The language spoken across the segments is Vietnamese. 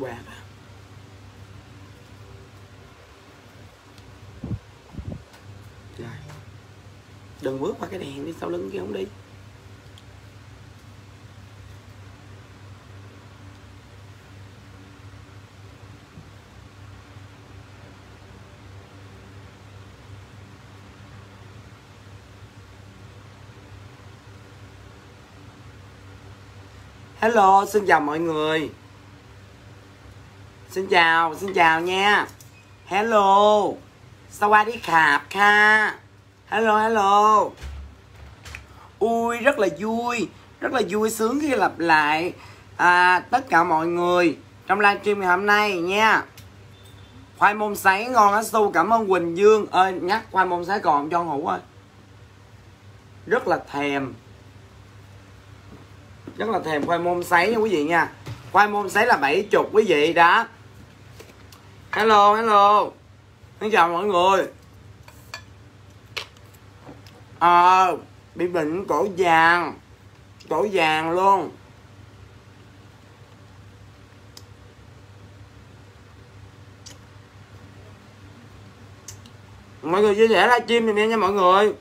quạt rồi. Đừng bước qua cái đèn đi sau lưng kia không đi. Hello, xin chào mọi người xin chào xin chào nha. Hello. Đi khạp hello hello. Ui rất là vui rất là vui sướng khi lặp lại à, tất cả mọi người trong livestream ngày hôm nay nha. Khoai môn sấy ngon á su cảm ơn quỳnh dương. Ơi nhắc khoai môn sấy còn cho hủ ơi. Rất là thèm. Rất là thèm khoai môn sấy nha quý vị nha. Khoai môn sấy là 70 quý vị đó hello hello. Xin chào mọi người. À, bị bệnh cổ vàng. Cổ vàng luôn. Mọi người chia sẻ livestream thì nha mọi người.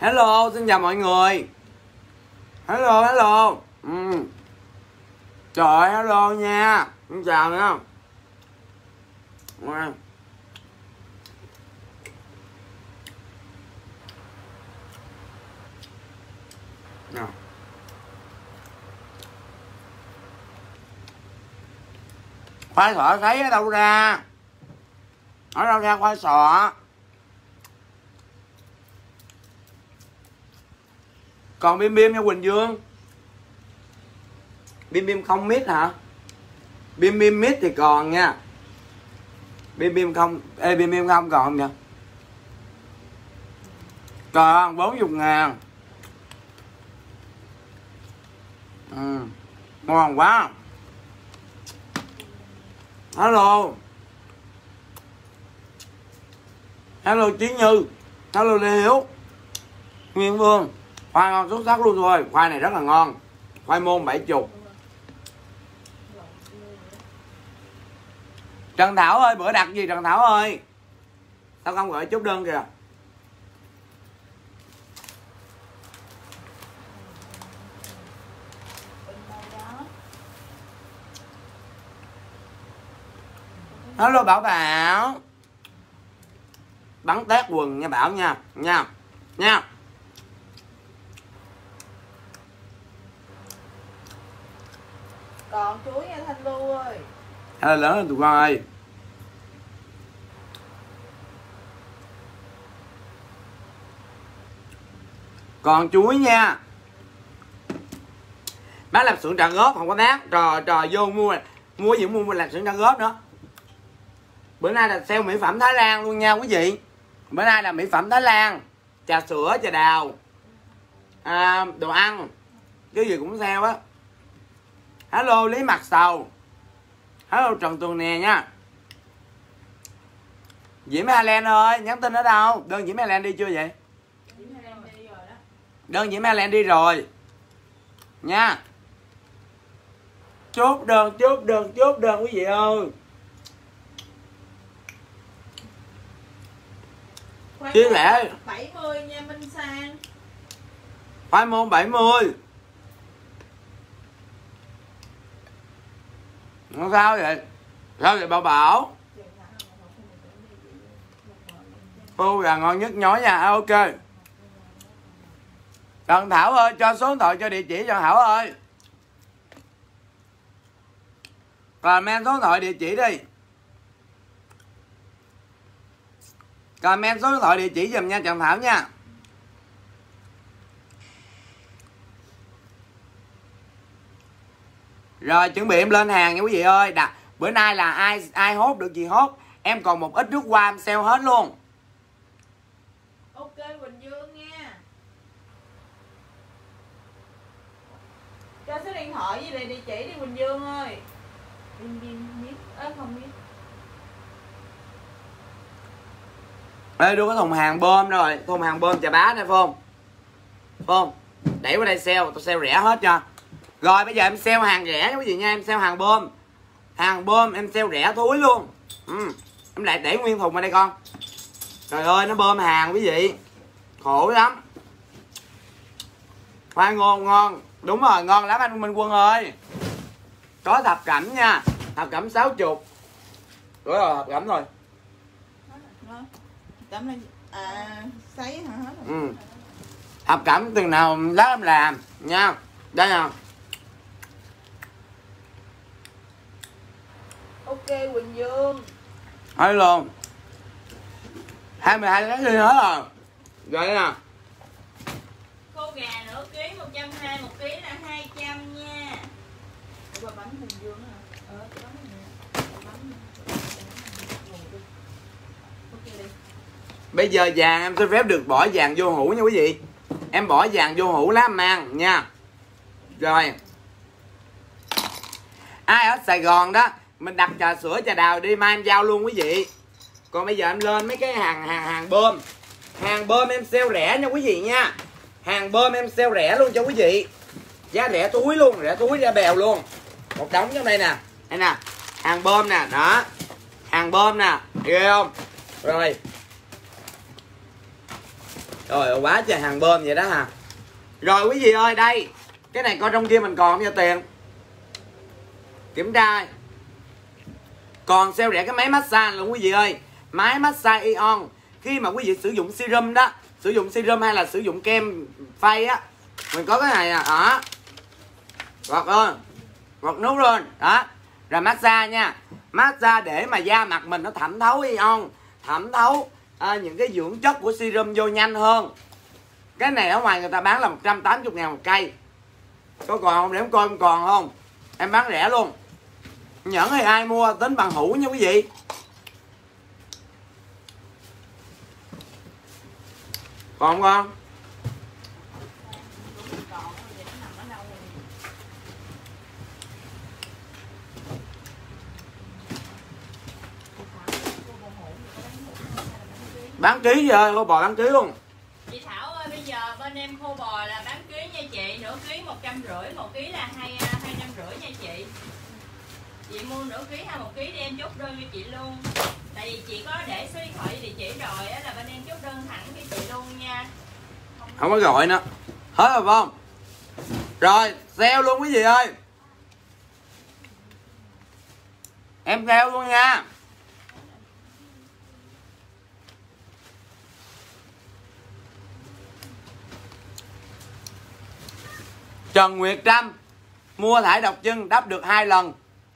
Hello, xin chào mọi người hello hello ừ. trời, hello nha xin chào nha Wow. Nào. khoai sọ sấy ở đâu ra ở đâu ra khoai sọ còn bim bim nha quỳnh dương? Bim bim không mít hả? Bim bim mít thì còn nha. Bim bim không, ê bim bim không còn nha còn bốn chục ngàn. Ừ. ngon quá. Hello. Hello chiến như. Hello lê hiếu. Nguyên vương khoai ngon xuất sắc luôn thôi. Khoai này rất là ngon. Khoai môn bảy chục. Trần thảo ơi, bữa đặt gì trần thảo ơi? Sao không gửi chút đơn kìa? Hello, bảo bảo. Bắn tét quần nha, bảo nha. Nha. Nha. Còn chuối nha thanh Lu ơi. Hello lớn lên tụi con ơi còn chuối nha. Bác làm sưởng trà góp không có bác trò trò vô mua mua gì mua mua làm sưởng trà góp nữa. Bữa nay là sale mỹ phẩm thái lan luôn nha quý vị. Bữa nay là mỹ phẩm thái lan. Trà sữa trà đào. À, đồ ăn. Cái gì cũng sale á hello lý mặt sầu. Hello trần tường nè nha. Diễm Highland ơi nhắn tin ở đâu? Đơn diễm Highland đi chưa vậy? Đơn diễm Highland đi rồi. Nha. Chốt đơn chốt đơn chốt đơn quý vị ơi. Chia sẻ 70 nha Minh Sang. Khoai môn 70 nó sao vậy? Sao vậy bảo bảo? Phu là ngon nhất nhói nha. À, ok. Trần Thảo ơi cho số điện thoại cho địa chỉ cho Thảo ơi. Comment số điện thoại địa chỉ đi. Comment số điện thoại địa chỉ giùm nha Trần Thảo nha. rồi chuẩn bị em lên hàng nha quý vị ơi. Đặt bữa nay là ai ai hốt được gì hốt em còn một ít nước hoa em sale hết luôn. Ok Bình dương nha. Cho số điện thoại gì này địa chỉ đi Bình dương ơi. Em biết ớ không biết Ê đưa cái thùng hàng bơm rồi. Thùng hàng bơm chà bá nè Phong. Phong Đẩy qua đây sale Tao sale rẻ hết nha rồi bây giờ em sale hàng rẻ nha quý vị nha Em sale hàng bơm. Hàng bơm em sale rẻ thúi luôn. Ừ. Em lại để nguyên thùng ở đây con. Trời ơi nó bơm hàng quý vị. Khổ lắm. Khoai ngon ngon. Đúng rồi ngon lắm anh Minh Quân ơi. Có thập cẩm nha. Thập cẩm 60 Đúng rồi thập cẩm rồi. À sấy hả? Hết rồi. ừ. Thập cẩm từng nào lát em làm nha. Đây nè ok Quỳnh Dương Thấy luôn. 22 cái gì hết rồi. Rồi đây nè. Khô gà nửa ký 120 một ký là 200 nha. Ủa bánh Quỳnh Dương hả? Ờ, bánh đi. Bây giờ vàng em xin phép được bỏ vàng vô hũ nha quý vị. Em bỏ vàng vô hũ lá mang nha. Rồi. Ai ở Sài Gòn đó mình đặt trà sữa trà đào đi mai em giao luôn quý vị. Còn bây giờ em lên mấy cái hàng hàng hàng bơm. Hàng bơm em sale rẻ nha quý vị nha. Hàng bơm em sale rẻ luôn cho quý vị. Giá rẻ túi luôn, rẻ túi ra bèo luôn. Một đống trong đây nè. Đây nè. Hàng bơm nè, đó. Hàng bơm nè, ghê không? Rồi. Rồi quá trời hàng bơm vậy đó hả? Rồi quý vị ơi đây. Cái này coi trong kia mình còn không cho tiền? Kiểm tra. Còn sale rẻ cái máy massage luôn quý vị ơi. Máy massage Ion Khi mà quý vị sử dụng serum đó Sử dụng serum hay là sử dụng kem phay á Mình có cái này à Đó. Gọt ơn Gọt nút lên Đó. Rồi massage nha. Massage để mà da mặt mình nó thẩm thấu Ion Thẩm thấu à, những cái dưỡng chất của serum vô nhanh hơn. Cái này ở ngoài người ta bán là 180 ngàn một cây. Có còn không? Để em coi em còn không? Em bán rẻ luôn nhẫn thì ai mua tính bằng hũ nha quý vị. Còn không con? Bán ký? rồi khô bò bán ký luôn. Chị Thảo ơi bây giờ bên em khô bò là bán ký nha chị. Nửa ký một trăm rưỡi, một ký là hai Chị mua nửa ký hay một ký đi em chốt đơn cho chị luôn. Tại vì chị có để số điện thoại địa chỉ rồi á, là bên em chốt đơn thẳng cho chị luôn nha. Không có gọi nữa. Hết rồi không? Rồi, sale luôn quý vị ơi. Em sale luôn nha. Trần Nguyệt Trâm, mua thải độc chân đắp được hai lần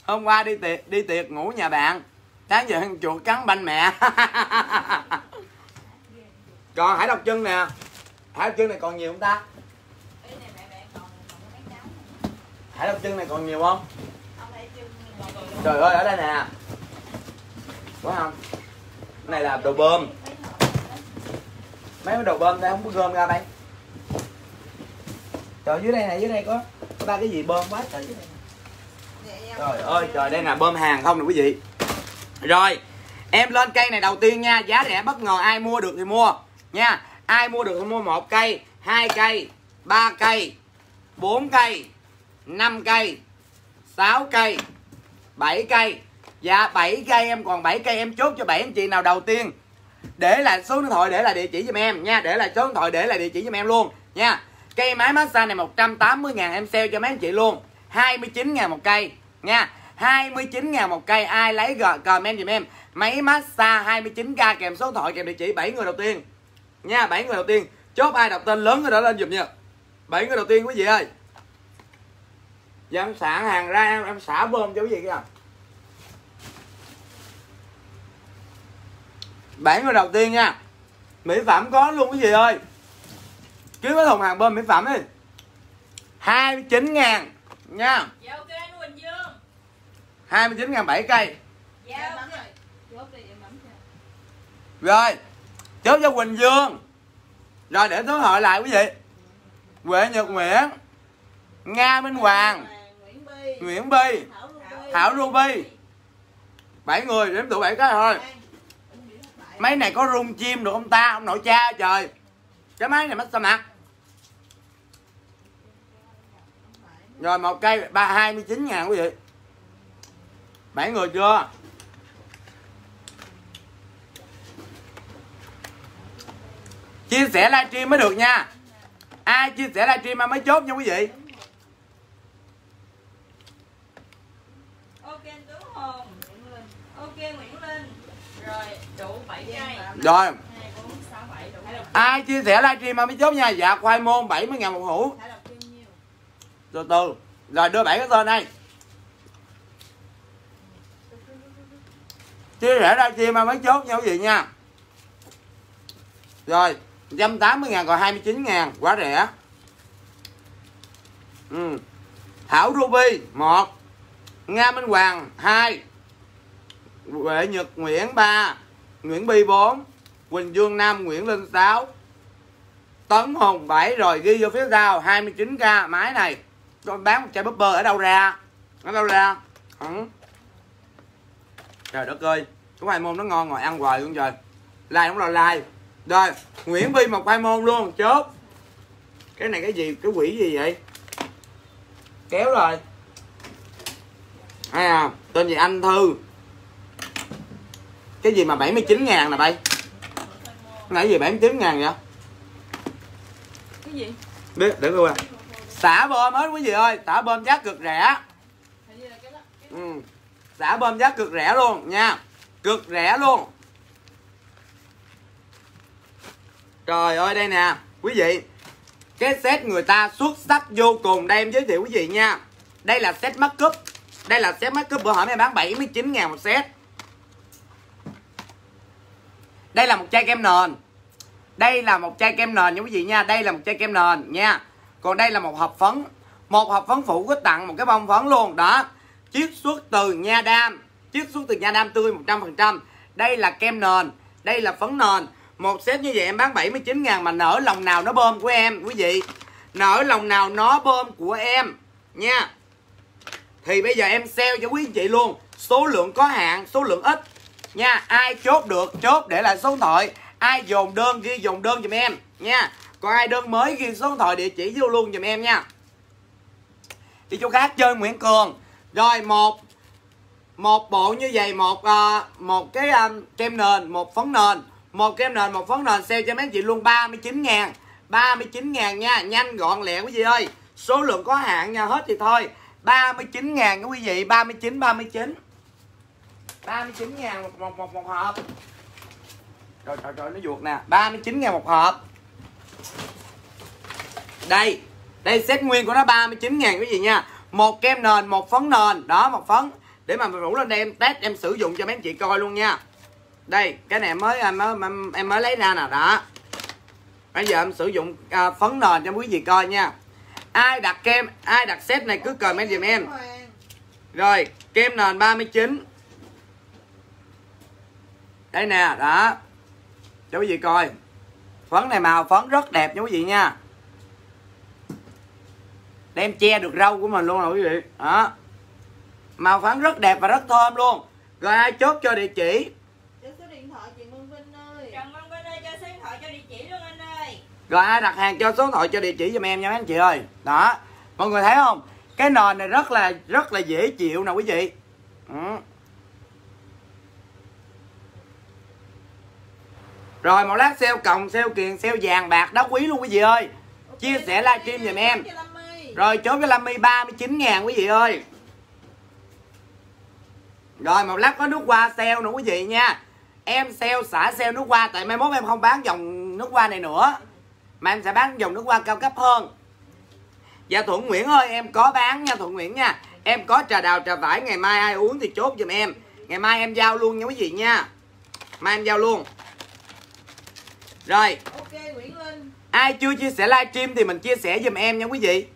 hôm qua đi tiệc đi tiệc ngủ nhà bạn. Sáng giờ ăn chuột cắn banh mẹ. Còn hải đọc chân nè. Hải đọc chân này còn nhiều không ta? Hải đọc chân này còn nhiều không? Trời ơi, ở đây nè. Có không? Cái này là đồ bơm. Mấy cái đồ bơm đây, không có gom ra đây. Trời, dưới đây này, dưới đây có có ba cái gì bơm quá trời dưới đây trời ơi, trời, đây là bơm hàng không nè quý vị. Rồi, em lên cây này đầu tiên nha, giá rẻ bất ngờ, ai mua được thì mua. Nha, ai mua được thì mua một cây, hai cây, ba cây, bốn cây, năm cây, sáu cây 7 cây. Dạ 7 cây em, còn 7 cây em chốt cho 7 anh chị nào đầu tiên. Để lại số điện thoại, để lại địa chỉ giùm em. Nha, Để lại số điện thoại, để lại địa chỉ giùm em luôn. Nha, Cây máy massage này 180 ngàn em sale cho mấy anh chị luôn. 29 ngàn một cây nha 29 ngàn một cây ai lấy gọi comment giùm em. Máy massage 29k kèm số điện thoại kèm địa chỉ 7 người đầu tiên. Nha 7 người đầu tiên. Chốt ai đọc tên lớn rồi đó lên giùm nha. 7 người đầu tiên quý vị ơi. Giờ em xả hàng ra em, em xả bơm cho quý vị kìa. Bảy người đầu tiên nha. Mỹ phẩm có luôn quý vị ơi. Kiếm cái thùng hàng bơm mỹ phẩm đi. 29 ngàn nha. Yeah, okay. 29 ngàn 7 cây. Dạ bấm ok. rồi. Chốt đi, em bấm cho. rồi chốt cho Quỳnh Dương. Rồi để số hội lại quý vị. Huệ Nhật Nguyễn Nga Minh Hoàng Nguyễn Bi. Nguyễn Bi Thảo Ruby. Bảy người đếm tụ bảy cái thôi. Mấy này có rung chim được không ta? Ông nội cha trời. Cái máy này mất sao mặt rồi một cây ba hai mươi chín ngàn quý vị bảy người chưa? Chia sẻ livestream mới được nha. Ai chia sẻ livestream mà mới chốt nha quý vị? Ok anh tướng hồn ok nguyễn linh. Rồi đủ ai chia sẻ livestream mà mới chốt nha? Dạ khoai môn 70 ngàn một hũ. Từ từ. Rồi đưa bảy cái tên đây chia rẽ ra, chia ba mấy chốt nha quý vị nha. Rồi 180 ngàn còn 29 ngàn, quá rẻ. Ừ. Thảo Ruby 1 Nga Minh Hoàng 2 Huệ Nhật Nguyễn 3 Nguyễn Bi 4 Quỳnh Dương Nam, Nguyễn Linh 6 Tấn Hùng 7 rồi ghi vô phía sau 29k máy này. Tôi bán một chai búp bơ ở đâu ra? Ở đâu ra? Ừ trời đất ơi cái khoai môn nó ngon ngồi ăn hoài luôn trời. Like không là like rồi Nguyễn Bi một khoai môn luôn chốt. Cái này cái gì cái quỷ gì vậy? Kéo rồi. Hay à tên gì anh thư. Cái gì mà 79 ngàn nè bay. Này gì 79 ngàn vậy? Cái gì? Biết để coi qua xả bơm hết quý vị ơi xả bơm giá cực rẻ. Ừ xả bơm giá cực rẻ luôn, nha. Cực rẻ luôn. Trời ơi, đây nè, quý vị. Cái set người ta xuất sắc vô cùng, đây em giới thiệu quý vị nha. Đây là set mắc cúp đây là set mắc cúp bữa hổm em bán 79 ngàn một set. Đây là một chai kem nền. Đây là một chai kem nền nha quý vị nha, đây là một chai kem nền nha. Còn đây là một hộp phấn. Một hộp phấn phụ có tặng một cái bông phấn luôn, đó chiết xuất từ nha đam. Chiết xuất từ nha đam tươi 100% đây là kem nền. Đây là phấn nền. Một set như vậy em bán 79 ngàn mà nở lòng nào nó bơm của em, quý vị. Nở lòng nào nó bơm của em, nha. Thì bây giờ em sale cho quý anh chị luôn. Số lượng có hạn, số lượng ít, nha. Ai chốt được, chốt để lại số điện thoại. Ai dồn đơn, ghi dồn đơn giùm em, nha. Còn ai đơn mới, ghi số điện thoại địa chỉ vô luôn giùm em, nha. Đi chỗ khác chơi Nguyễn Cường rồi một một bộ như vậy một uh, một cái à, kem nền một phấn nền. Một kem nền một phấn nền sale cho mấy chị luôn 39 ngàn. 39 ngàn nha nhanh gọn lẹ quý vị ơi. Số lượng có hạn nha hết thì thôi. 39 ngàn quý vị 39 39 39 ngàn một, một, một, một hộp. Trời trời trời nó ruột nè. 39 ngàn một hộp. Đây Đây set nguyên của nó 39 ngàn quý vị nha. Một kem nền, một phấn nền. Đó một phấn. Để mà rủ lên đây em test em sử dụng cho mấy anh chị coi luôn nha. Đây cái này em mới em mới, em, em mới lấy ra nè đó. Bây giờ em sử dụng à, phấn nền cho quý vị coi nha. Ai đặt kem Ai đặt set này cứ comment giùm em. Rồi, kem nền 39 Đây nè, đó. Cho quý vị coi. Phấn này màu phấn rất đẹp nha quý vị nha Đem che được râu của mình luôn nè quý vị. Đó. Màu phấn rất đẹp và rất thơm luôn. Rồi ai chốt cho địa chỉ? Cho số điện thoại chị Mương Vinh ơi. Trần văn vinh ơi cho số điện thoại cho địa chỉ luôn anh ơi. Rồi ai đặt hàng cho số điện thoại cho địa chỉ giùm em nha mấy anh chị ơi. Đó. Mọi người thấy không? Cái nền này rất là rất là dễ chịu nè quý vị. Ừ. Rồi một lát sale còng, sale kiền, sale vàng bạc đá quý luôn quý vị ơi. Chia sẻ livestream giùm em. Rồi chốt cho Lâm My 39 ngàn quý vị ơi. Rồi một lát có nước hoa sale nữa quý vị nha. Em sale xả sale nước hoa Tại mai mốt em không bán dòng nước hoa này nữa. Mà em sẽ bán dòng nước hoa cao cấp hơn. Dạ Thuận Nguyễn ơi em có bán nha Thuận Nguyễn nha. Em có trà đào trà vải ngày mai ai uống thì chốt giùm em. Ngày mai em giao luôn nha quý vị nha. Mai em giao luôn. Rồi. Ok Nguyễn Linh. Ai chưa chia sẻ livestream thì mình chia sẻ giùm em nha quý vị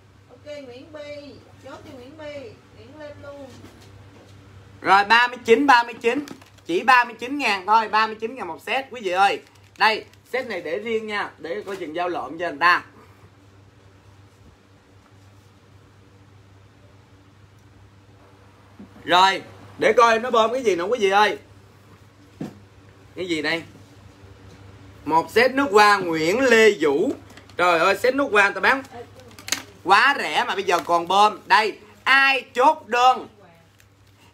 Ok Nguyễn Bi, chốt cho Nguyễn Bi, Nguyễn lên luôn. Rồi 39 39, chỉ 39 ngàn thôi, 39 ngàn một set quý vị ơi. Đây, set này để riêng nha, để coi chừng giao lộn cho người ta. Rồi, để coi nó bơm cái gì nữa quý vị ơi. Cái gì đây? Một set nước hoa Nguyễn Lê Vũ. Trời ơi, set nước hoa tao bán quá rẻ mà bây giờ còn bơm. Đây, ai chốt đơn?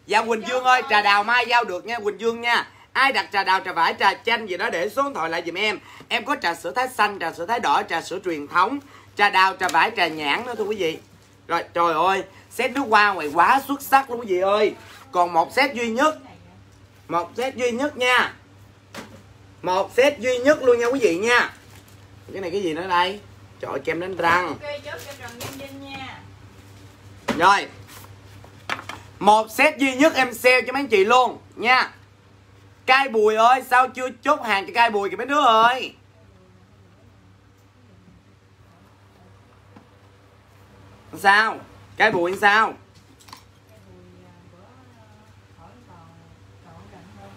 Dạ Quỳnh Dương ơi, trà đào mai giao được nha Quỳnh Dương nha. Ai đặt trà đào, trà vải, trà chanh gì đó để số điện thoại lại giùm em. Em có trà sữa thái xanh, trà sữa thái đỏ, trà sữa truyền thống, trà đào, trà vải, trà nhãn nữa thưa quý vị. Rồi, trời ơi, set nước hoa ngoài quá xuất sắc luôn quý vị ơi. Còn một set duy nhất. Một set duy nhất nha. Một set duy nhất luôn nha quý vị nha. Cái này cái gì nữa đây? Trời ơi, kem đánh răng. Ok chốt cho trần nhân vinh nha. Rồi. Một set duy nhất em sale cho mấy anh chị luôn nha. Cai bùi ơi sao chưa chốt hàng cho cai bùi kìa mấy đứa ơi? Sao? Cai bùi sao? Cái bùi à, bữa hỏi toàn toàn rành hơn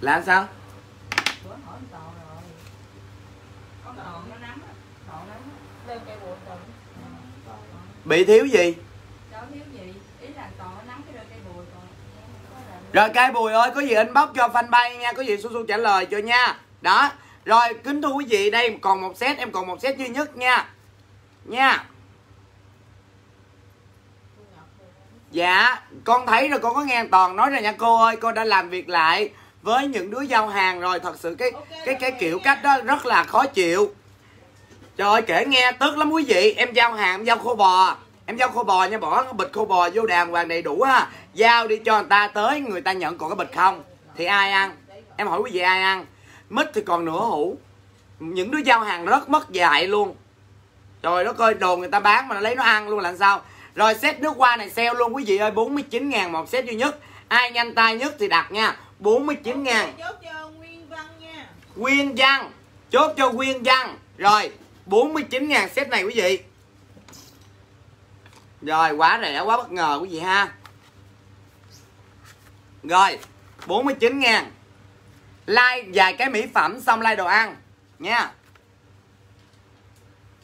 là sao bữa hỏi toàn rồi có toàn nó nắm á toàn nắm á lên cây bùi toàn toàn bị thiếu gì? Đơn cây bùi rồi ơi có gì inbox cho fanpage nha. Có gì su su trả lời cho nha. Đó. Rồi kính thưa quý vị đây còn một set em còn một set duy nhất nha. Nha. Rồi Dạ, con thấy rồi con có nghe toàn nói rồi nha cô ơi, con đã làm việc lại với những đứa giao hàng rồi, thật sự cái cái cái kiểu cách đó rất là khó chịu. Trời ơi, kể nghe tức lắm quý vị, em giao hàng, em giao khô bò, em giao khô bò nha, bỏ cái bịch khô bò vô đàng hoàng đầy đủ ha, giao đi cho người ta tới, người ta nhận còn cái bịch không, thì ai ăn? Em hỏi quý vị ai ăn? Mít thì còn nửa hũ, những đứa giao hàng rất mất dạy luôn. Trời đất ơi, đồ người ta bán mà nó lấy nó ăn luôn là sao? Rồi set nước hoa này sale luôn quý vị ơi 49 ngàn một set duy nhất. Ai nhanh tay nhất thì đặt nha 49 ngàn. Chốt cho nguyên văn nha. Quyên Văn Chốt cho Quyên Văn. Rồi 49 ngàn set này quý vị. Rồi, quá rẻ, quá bất ngờ quý vị ha. Rồi 49 ngàn. Like vài cái mỹ phẩm xong like đồ ăn, Nha.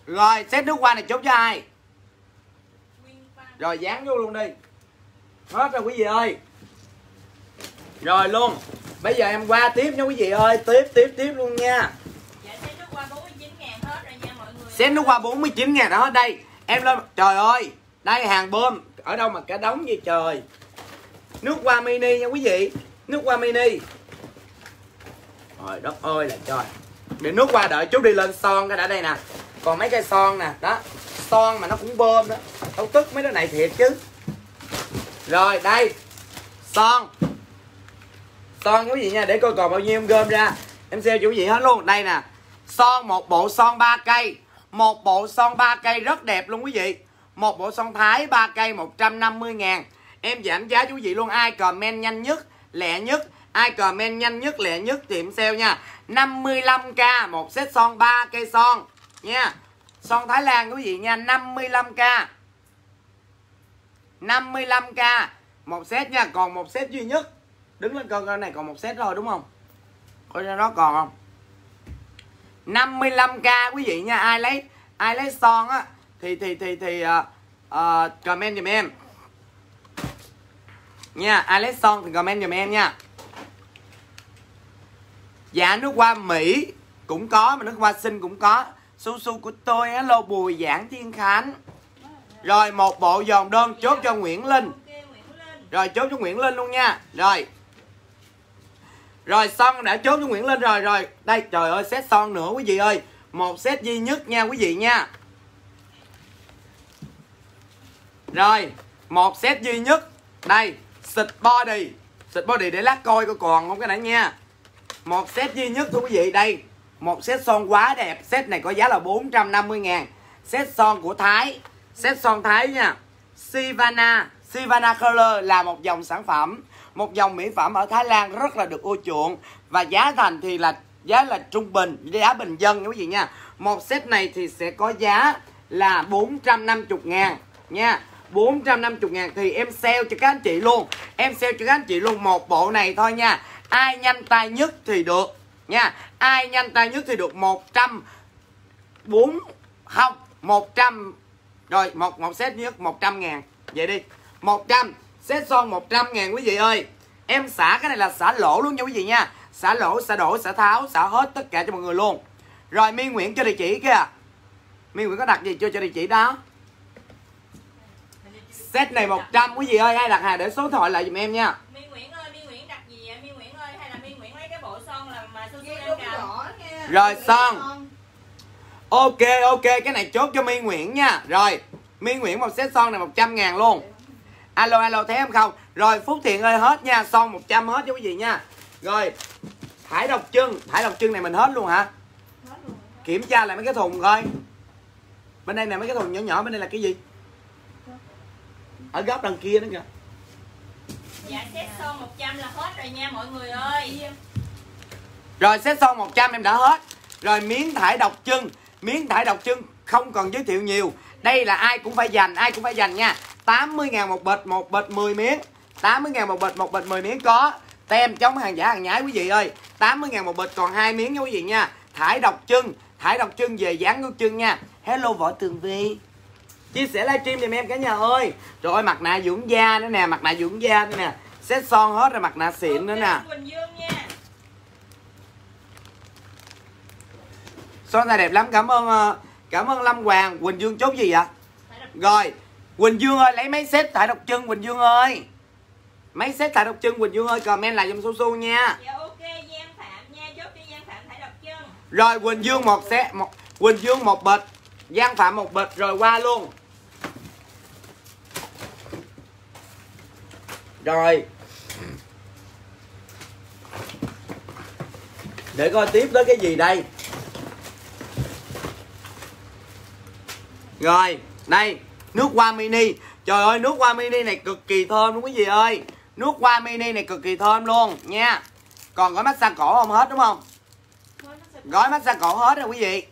Rồi, set nước hoa này chốt cho ai? Rồi, dán vô luôn đi. Hết rồi quý vị ơi. Rồi luôn. Bây giờ em qua tiếp nha quý vị ơi. Tiếp tiếp tiếp luôn nha dạ xe nước qua 49 ngàn hết rồi Xem nó qua 49 ngàn đó đây. Em lên, Trời ơi, Đây, hàng bơm. Ở đâu mà cả đống vậy trời? Nước qua mini nha quý vị. Nước qua mini. Trời đất ơi là trời. Để nước qua đợi chút đi lên son cái đã đây nè. Còn mấy cây son nè. Đó, Son mà nó cũng bơm đó. Tao tức mấy đứa này thiệt chứ. Rồi, đây. Son. Son quý vị nha? Để coi còn bao nhiêu em gom ra. Em sale chủ gì vị hết luôn. Đây nè. Son một bộ, son 3 cây. Một bộ son 3 cây rất đẹp luôn quý vị. Một bộ son Thái 3 cây 150 ngàn. Em giảm giá chú vị luôn, Ai comment nhanh nhất, Lẹ nhất. Ai comment nhanh nhất, lẹ nhất thì em sale nha. 55k Một set son 3 cây son. Nha. Son Thái Lan quý vị nha 55k 55k Một set nha, Còn một set duy nhất. Đứng lên coi coi này, còn một set rồi đúng không? Coi ra nó còn không? 55k quý vị nha. Ai lấy ai lấy son á thì thì thì thì uh, uh, comment giùm em. Nha ai lấy son thì comment giùm em nha. Dạ nước hoa mỹ cũng có mà nước hoa xinh cũng có. Su su của tôi hello bùi giảng thiên khánh. Rồi một bộ dòn đơn chốt cho nguyễn linh. Rồi chốt cho Nguyễn Linh luôn nha. Rồi rồi son đã chốt cho Nguyễn Linh rồi Rồi. Đây, trời ơi, set son nữa, quý vị ơi. Một set duy nhất nha, quý vị nha. Rồi, Một set duy nhất. Đây Xịt body. Xịt body để lát coi coi còn không cái nãy nha. Một set duy nhất thưa quý vị. Đây, Một set son quá đẹp. Set này có giá là 450 ngàn. Set son của Thái. Set son Thái nha. Sivana. Sivana Color là một dòng sản phẩm một dòng mỹ phẩm ở Thái Lan rất là được ưa chuộng. Và giá thành thì là, giá là trung bình, giá bình dân nha quý vị nha. Một set này thì sẽ có giá là 450 ngàn nha. 450 ngàn thì em sale cho các anh chị luôn. Em sale cho các anh chị luôn một bộ này thôi nha. Ai nhanh tay nhất thì được nha. Ai nhanh tay nhất thì được 100 4 không 100 rồi, một một set nhất 100 ngàn. Vậy đi. 100 Set son 100 ngàn quý vị ơi. Em xả cái này là xả lỗ luôn nha quý vị nha. Xả lỗ, xả đổ, xả tháo, xả hết tất cả cho mọi người luôn. Rồi Miên Nguyễn cho địa chỉ kìa. Miên Nguyễn có đặt gì chưa cho địa chỉ đó? Set này 100 quý vị ơi Ai đặt hàng để số điện thoại lại giùm em nha. Miên Nguyễn ơi, Miên Nguyễn đặt gì vậy? Miên Nguyễn ơi, hay là Miên Nguyễn lấy cái bộ son là mà Su Su Ghi đang cầm? Rồi, son. Ok ok cái này chốt cho Miên Nguyễn nha. Rồi Miên Nguyễn một set son này 100 ngàn luôn Alo alo thấy em không? Rồi Phúc Thiện ơi hết nha. Son 100 hết cho quý vị nha. Rồi Thải độc trưng. Thải độc trưng này mình hết luôn hả? Hết luôn. Kiểm tra lại mấy cái thùng coi. Bên đây nè mấy cái thùng nhỏ nhỏ bên đây là cái gì? Ở góc đằng kia nữa kìa. Dạ set son 100 là hết rồi nha mọi người ơi. Rồi set son 100 em đã hết. Rồi miếng thải độc trưng. Miếng thải độc trưng không cần giới thiệu nhiều. Đây là ai cũng phải dành Ai cũng phải dành nha 80 ngàn một bịch Một bịch 10 miếng. 80 ngàn một bịch Một bịch 10 miếng có. Tem chống hàng giả hàng nhái quý vị ơi. 80 ngàn một bịch còn hai miếng nha quý vị nha. Thải độc trưng Thải độc trưng về dán nước trưng nha. Hello Võ Tường Vi. Chia sẻ livestream giùm em cả nhà ơi. Trời ơi mặt nạ dưỡng da nữa nè Mặt nạ dưỡng da nữa nè. Set son hết rồi mặt nạ xịn nữa nè. Son này đẹp lắm cảm ơn ờ, Cảm ơn Lâm Hoàng. Quỳnh Dương chốt gì vậy? Rồi Quỳnh Dương ơi lấy mấy set thải độc chân Quỳnh Dương ơi. Mấy set thải độc chân Quỳnh Dương ơi comment lại giùm su su nha. Dạ ok Giang Phạm nha, chốt cho Giang Phạm thải độc chân. Rồi Quỳnh Dương một set một Quỳnh Dương một bịch Giang Phạm một bịch rồi qua luôn. Rồi. Để coi tiếp tới cái gì đây. Rồi Đây Nước hoa mini. Trời ơi, nước hoa mini này cực kỳ thơm đúng quý vị ơi. Nước hoa mini này cực kỳ thơm luôn, nha. Còn gói massage cổ không hết đúng không? Gói massage cổ hết rồi quý vị.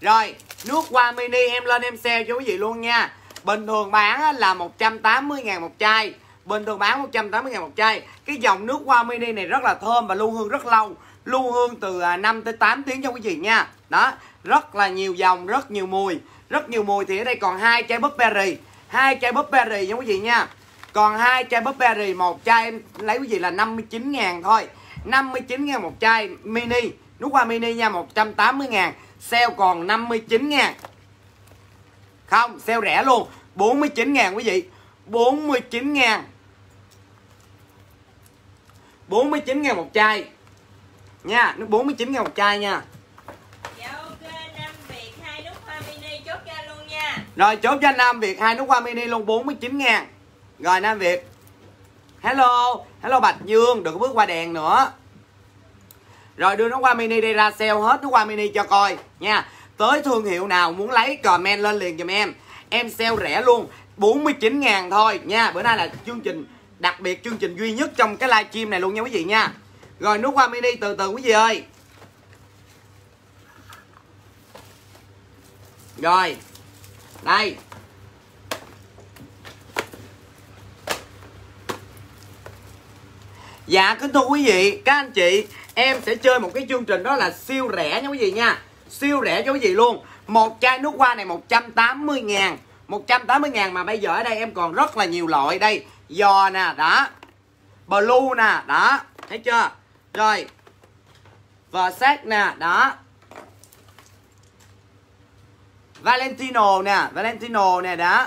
Rồi, nước hoa mini em lên em sale cho quý vị luôn nha. Bình thường bán là 180 ngàn một chai. Bình thường bán 180 ngàn một chai. Cái dòng nước hoa mini này rất là thơm và lưu hương rất lâu. Lưu hương từ à, 5 tới 8 tiếng cho quý vị nha. Đó, rất là nhiều dòng, rất nhiều mùi rất nhiều mùi thì ở đây còn hai chai búp berry. Hai chai búp berry nha quý vị nha. Còn hai chai búp berry, một chai em lấy quý vị là 59 ngàn thôi. 59 ngàn một chai mini nút qua mini nha 180 ngàn. Sale còn 59 ngàn. Không, sale rẻ luôn 49 ngàn quý vị. 49 ngàn. 49 ngàn một chai nha, nó 49 ngàn một chai nha. Rồi, chốt cho Nam Việt, hai nút hoa mini luôn 49 ngàn. Rồi, Nam Việt. Hello Hello Bạch Dương, Đừng có bước qua đèn nữa. Rồi, đưa nút hoa mini đi, ra sale hết nút hoa mini cho coi, nha. Tới thương hiệu nào muốn lấy comment lên liền giùm em. Em sale rẻ luôn 49 ngàn thôi, nha. Bữa nay là chương trình, đặc biệt chương trình duy nhất trong cái livestream này luôn nha quý vị nha. Rồi, nút hoa mini, từ từ quý vị ơi. Rồi. Đây. Dạ kính thưa quý vị, các anh chị Em sẽ chơi một cái chương trình đó là siêu rẻ nha quý vị nha. Siêu rẻ cho quý vị luôn. Một chai nước hoa này 180 ngàn. 180 ngàn mà bây giờ ở đây em còn rất là nhiều loại. Đây Giò nè, đó Blue nè, đó Thấy chưa? Rồi. Versace nè, đó Valentino nè Valentino nè đó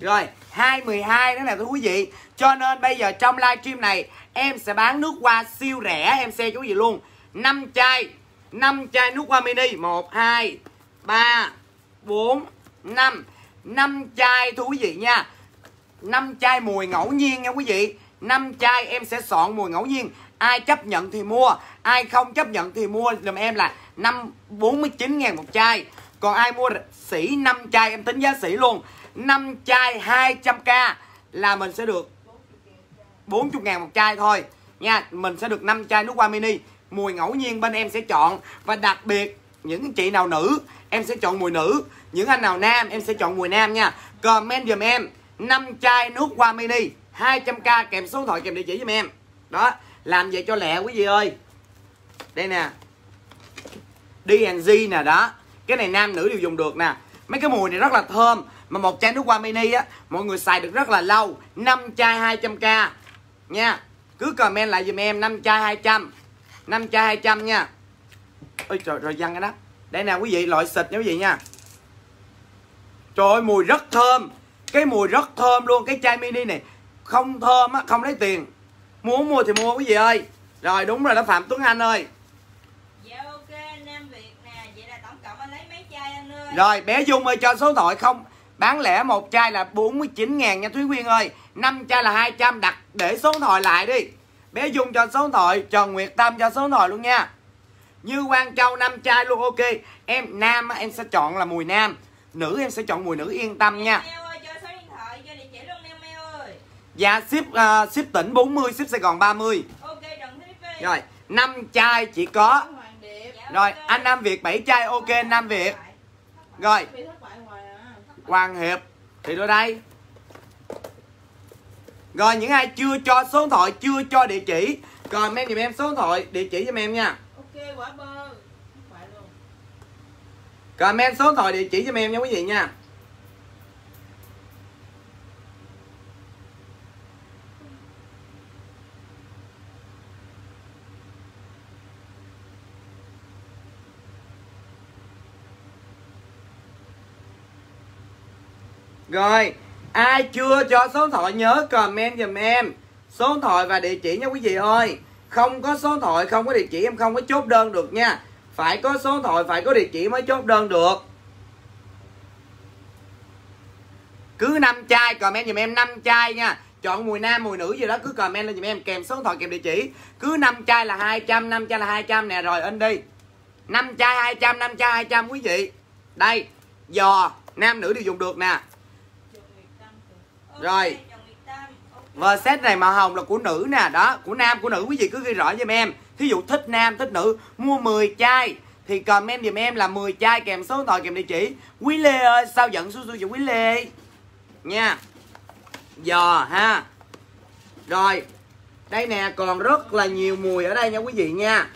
Rồi 212 nữa nè thưa quý vị. Cho nên bây giờ trong livestream này Em sẽ bán nước hoa siêu rẻ Em xe cho quý vị luôn. 5 chai 5 chai nước hoa mini. 1, 2, 3, 4, 5 5 chai thưa quý vị nha. 5 chai mùi ngẫu nhiên nha quý vị. 5 chai em sẽ soạn mùi ngẫu nhiên. Ai chấp nhận thì mua Ai không chấp nhận thì mua. Dùm em là 5 49 ngàn một chai. Còn ai mua sỉ 5 chai, em tính giá sỉ luôn. 5 chai 200k là mình sẽ được 40 ngàn một chai thôi. Nha, Mình sẽ được 5 chai nước hoa mini. Mùi ngẫu nhiên bên em sẽ chọn. Và đặc biệt, những chị nào nữ, Em sẽ chọn mùi nữ. Những anh nào nam, em sẽ chọn mùi nam nha. Comment giùm em 5 chai nước hoa mini 200k kèm số điện thoại, kèm địa chỉ giùm em. Đó, Làm vậy cho lẹ quý vị ơi. Đây nè. D&G nè, đó. Cái này nam nữ đều dùng được nè. Mấy cái mùi này rất là thơm. Mà một chai nước hoa mini á, mọi người xài được rất là lâu. 5 chai 200k nha. Cứ comment lại giùm em 5 chai 200 5 chai 200 nha. Ôi, trời, rồi văng cái đó. Đây nè, quý vị, loại xịt nha quý vị nha. Trời ơi, mùi rất thơm. Cái mùi rất thơm luôn. Cái chai mini này, không thơm á, không lấy tiền. Muốn mua thì mua, quý vị ơi. Rồi, đúng rồi đó, phạm tuấn anh ơi Dạ ok Nam Việt nè Vậy là tổng cộng anh lấy mấy chai anh ơi rồi bé dung ơi cho số điện thoại không. Bán lẻ một chai là 49 ngàn nha Thúy Quyên ơi. Năm chai là 200 đặt để số điện thoại lại đi. Bé dung cho số điện thoại Trần Nguyệt Tâm cho số điện thoại luôn nha. Như Quang Châu năm chai luôn ok. Em nam em sẽ chọn là mùi nam. Nữ em sẽ chọn mùi nữ yên tâm nha. Mail ơi cho số điện thoại cho địa chỉ luôn nè mail ơi. Dạ ship uh, ship tỉnh 40 ship Sài Gòn 30 Ok Trần Rồi 5 chai chỉ có Dạ, Rồi anh Nam Việt 7 chai ok Nam Việt Rồi. À Hoàng Hiệp Thì đưa đây. Rồi những ai chưa cho số điện thoại Chưa cho địa chỉ. Comment giùm em số điện thoại Địa chỉ giùm em nha. Ok quả bơ. Luôn. Comment số điện thoại địa chỉ giùm em nha quý vị nha Rồi, ai chưa cho số điện thoại nhớ comment giùm em. Số điện thoại và địa chỉ nha quý vị ơi. Không có số điện thoại, không có địa chỉ em không có chốt đơn được nha. Phải có số điện thoại, phải có địa chỉ mới chốt đơn được. Cứ 5 chai, comment giùm em 5 chai nha. Chọn mùi nam, mùi nữ gì đó cứ comment lên giùm em Kèm số điện thoại, kèm địa chỉ. Cứ 5 chai là 200, 5 chai là 200 nè Rồi in đi. 5 chai 200, 5 chai 200 quý vị. Đây, giò, nam nữ đều dùng được nè Trần Nguyệt Tâm Ok, rồi. Vờ Và set này màu hồng là của nữ nè, Đó, của nam, của nữ, quý vị cứ ghi rõ giùm em. Thí dụ thích nam, thích nữ, Mua 10 chai. Thì comment giùm em là 10 chai kèm số điện thoại, kèm địa chỉ. Quý Lê ơi, sao giận su su cho Quý Lê? Nha. Giò, ha. Rồi. Đây nè, còn rất là nhiều mùi ở đây nha quý vị nha.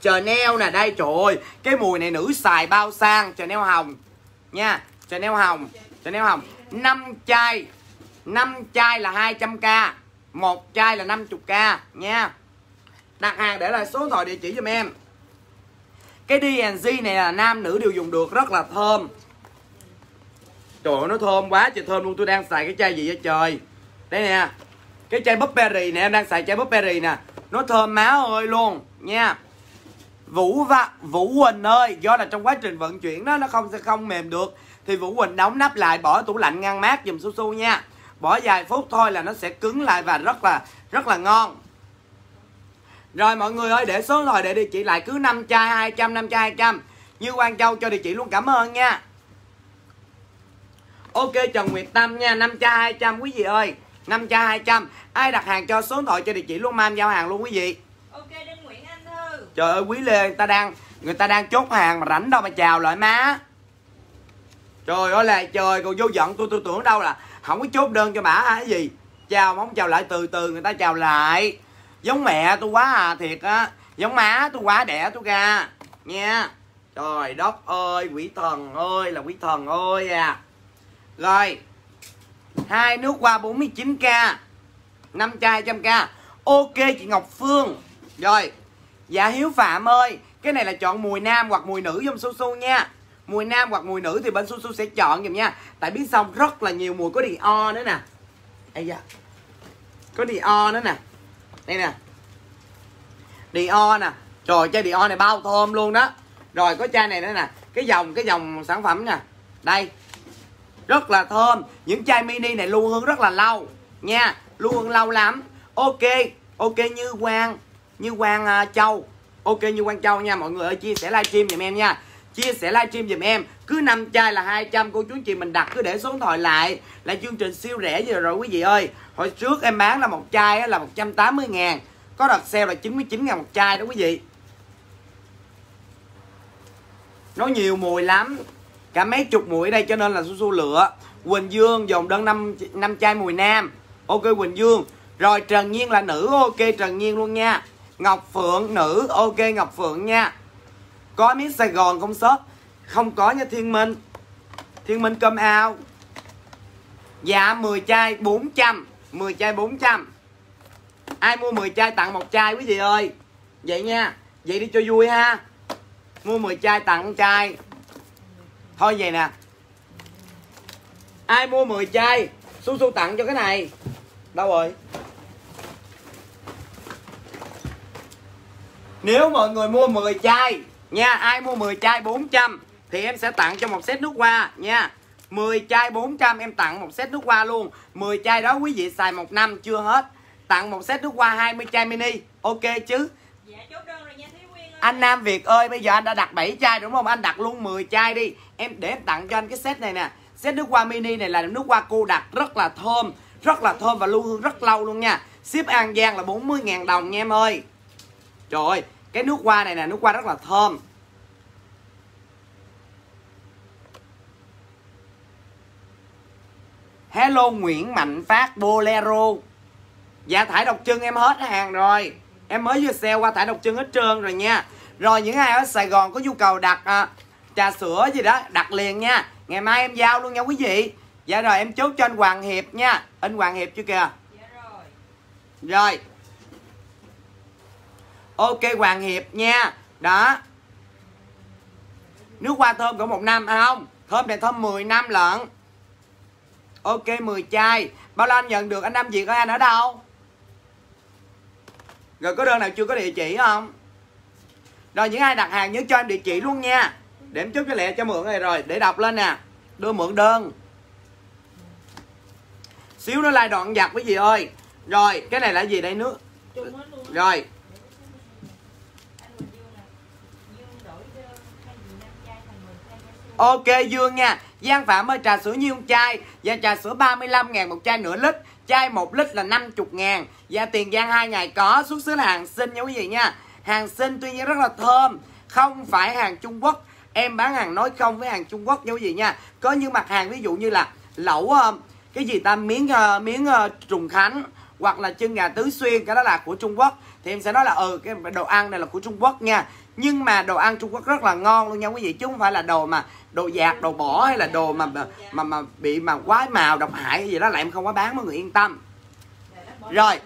Chanel nè, đây, trời ơi. Cái mùi này nữ xài bao sang Chanel hồng. Nha, Chanel hồng Chanel hồng. 5 chai. 5 chai là 200k một chai là 50k nha. Đặt hàng để lại số điện thoại địa chỉ giùm em. Cái D&G này là nam nữ đều dùng được, rất là thơm. Trời ơi, nó thơm quá trời thơm luôn, tôi đang xài cái chai gì vậy trời? Đây nè, cái chai búp berry nè, em đang xài chai búp berry nè. Nó thơm má ơi luôn, nha. Vũ và Vũ huỳnh ơi, do là trong quá trình vận chuyển đó, nó không, sẽ không mềm được. Thì Vũ huỳnh đóng nắp lại, bỏ tủ lạnh ngăn mát dùm su su nha bỏ vài phút thôi là nó sẽ cứng lại và rất là rất là ngon. Rồi mọi người ơi để số điện thoại để địa chỉ lại cứ 5 chai 200 5 chai 200 như Quang Châu cho địa chỉ luôn cảm ơn nha. Ok Trần Nguyệt Tâm nha 5 chai 200 quý vị ơi. 5 chai 200 ai đặt hàng cho số điện thoại cho địa chỉ luôn mam giao hàng luôn quý vị. Ok Đinh Nguyễn Anh Thư. Trời ơi quý Lê người ta đang người ta đang chốt hàng mà rảnh đâu mà chào lại má. Trời ơi là trời còn vô giận tôi tôi tưởng đâu là không có chốt đơn cho bả hay à, cái gì? Chào mà không chào lại, từ từ người ta chào lại. Giống mẹ tôi quá à thiệt á. Giống má tôi quá, đẻ tôi ra. Nha. Trời đất ơi, quỷ thần ơi, là quỷ thần ơi à. Rồi, hai nước qua 49k năm chai trăm k ok, chị ngọc phương. Rồi dạ hiếu phạm ơi, cái này là chọn mùi nam hoặc mùi nữ trong su su nha mùi nam hoặc mùi nữ thì bên su su sẽ chọn giùm nha. Tại biết xong rất là nhiều mùi. Có Dior nữa nè. Ây da. Có Dior nữa nè. Đây nè. Dior nè. Trời chai Dior này bao thơm luôn đó. Rồi có chai này nữa nè. Cái dòng cái dòng sản phẩm nè. Đây. Rất là thơm. Những chai mini này lưu hương rất là lâu. Nha. Lưu hương lâu lắm. Ok. Ok như quang. Như quang uh, châu. Ok như quang châu nha. Mọi người ơi chia sẻ livestream giùm em nha chia sẻ livestream giùm em. Cứ năm chai là 200 cô chú anh chị mình đặt cứ để số điện thoại lại. Là chương trình siêu rẻ vừa rồi quý vị ơi. Hồi trước em bán là một chai là 180 ngàn. Có đợt sale là 99 ngàn một chai đó quý vị. Nó nhiều mùi lắm. Cả mấy chục mùi ở đây, cho nên là su su lựa. Quỳnh Dương dòng đơn năm năm chai mùi nam. Ok, Quỳnh Dương. Rồi Trần Nhiên là nữ. Ok, Trần Nhiên luôn nha. Ngọc Phượng, nữ. Ok, Ngọc Phượng nha có miếng Sài Gòn không shop không có nha, Thiên Minh. Thiên Minh cơm ao. Dạ 10 chai 400 10 chai 400 Ai mua 10 chai tặng một chai quý vị ơi? Vậy nha. Vậy đi cho vui ha. Mua 10 chai tặng một chai. Thôi vậy nè. Ai mua 10 chai? Su su tặng cho cái này. Đâu rồi? Nếu mọi người mua 10 chai nha, ai mua 10 chai 400 thì em sẽ tặng cho một set nước hoa nha. 10 chai 400 em tặng một set nước hoa luôn. 10 chai đó quý vị xài một năm chưa hết. Tặng một set nước hoa 20 chai mini. Ok chứ? Dạ chốt đơn rồi nha Thúy Quyên ơi. Anh Nam Việt ơi, bây giờ anh đã đặt 7 chai đúng không? Anh đặt luôn 10 chai đi. Em để em tặng cho anh cái set này nè. Set nước hoa mini này là nước hoa cô đặc rất là thơm, rất là thơm và lưu hương rất lâu luôn nha. Ship An Giang là 40.000 đồng nha em ơi. Trời ơi, cái nước hoa này nè, nước hoa rất là thơm. Hello Nguyễn Mạnh Phát Bolero. Dạ thải độc trưng em hết hàng rồi. Em mới vừa sale qua thải độc trưng hết trơn rồi nha. Rồi những ai ở Sài Gòn có nhu cầu đặt à, trà sữa gì đó Đặt liền nha. Ngày mai em giao luôn nha quý vị. Dạ rồi em chốt cho anh Hoàng Hiệp nha. Anh Hoàng Hiệp chưa kìa? Dạ rồi. Rồi Ok Hoàng Hiệp nha. Đó. Nước hoa thơm có một năm à không Thơm này thơm 10 năm lận. Ok 10 chai. Bao lâu anh nhận được anh Nam Việt ơi anh ở đâu? Rồi có đơn nào chưa có địa chỉ không? Rồi những ai đặt hàng nhớ cho em địa chỉ luôn nha. Để em chốt cho lẹ cho mượn này rồi Để đọc lên nè. Đưa mượn đơn. Xíu nữa like đoạn giặt quý vị ơi. Rồi cái này là gì đây nước. Rồi Anh Quỳnh Dương nè. Dương đổi đơn thay vì 5 chai thành 10 chai giá siêu. Ok, Dương nha. Giang Phạm ơi, trà sữa nhiêu chai Và dạ, trà sữa 35 ngàn một chai nửa lít. Chai 1 lít là 50 ngàn. Và tiền Giang hai ngày có, Xuất xứ là hàng sinh nha quý vị nha. Hàng sinh tuy nhiên rất là thơm, Không phải hàng Trung Quốc. Em bán hàng nói không với hàng Trung Quốc nha quý vị nha. Có những mặt hàng ví dụ như là Lẩu ờ, Cái gì ta, miếng ờ, miếng ờ, trùng khánh Hoặc là chân gà tứ xuyên, Cái đó là của Trung Quốc. Thì em sẽ nói là ừ cái đồ ăn này là của Trung Quốc nha. Nhưng mà đồ ăn Trung Quốc rất là ngon luôn nha quý vị, chứ không phải là đồ mà đồ dạt đồ bỏ hay là đồ mà mà mà, mà bị mà quái màu độc hại hay gì đó là em không có bán mọi người yên tâm. Rồi.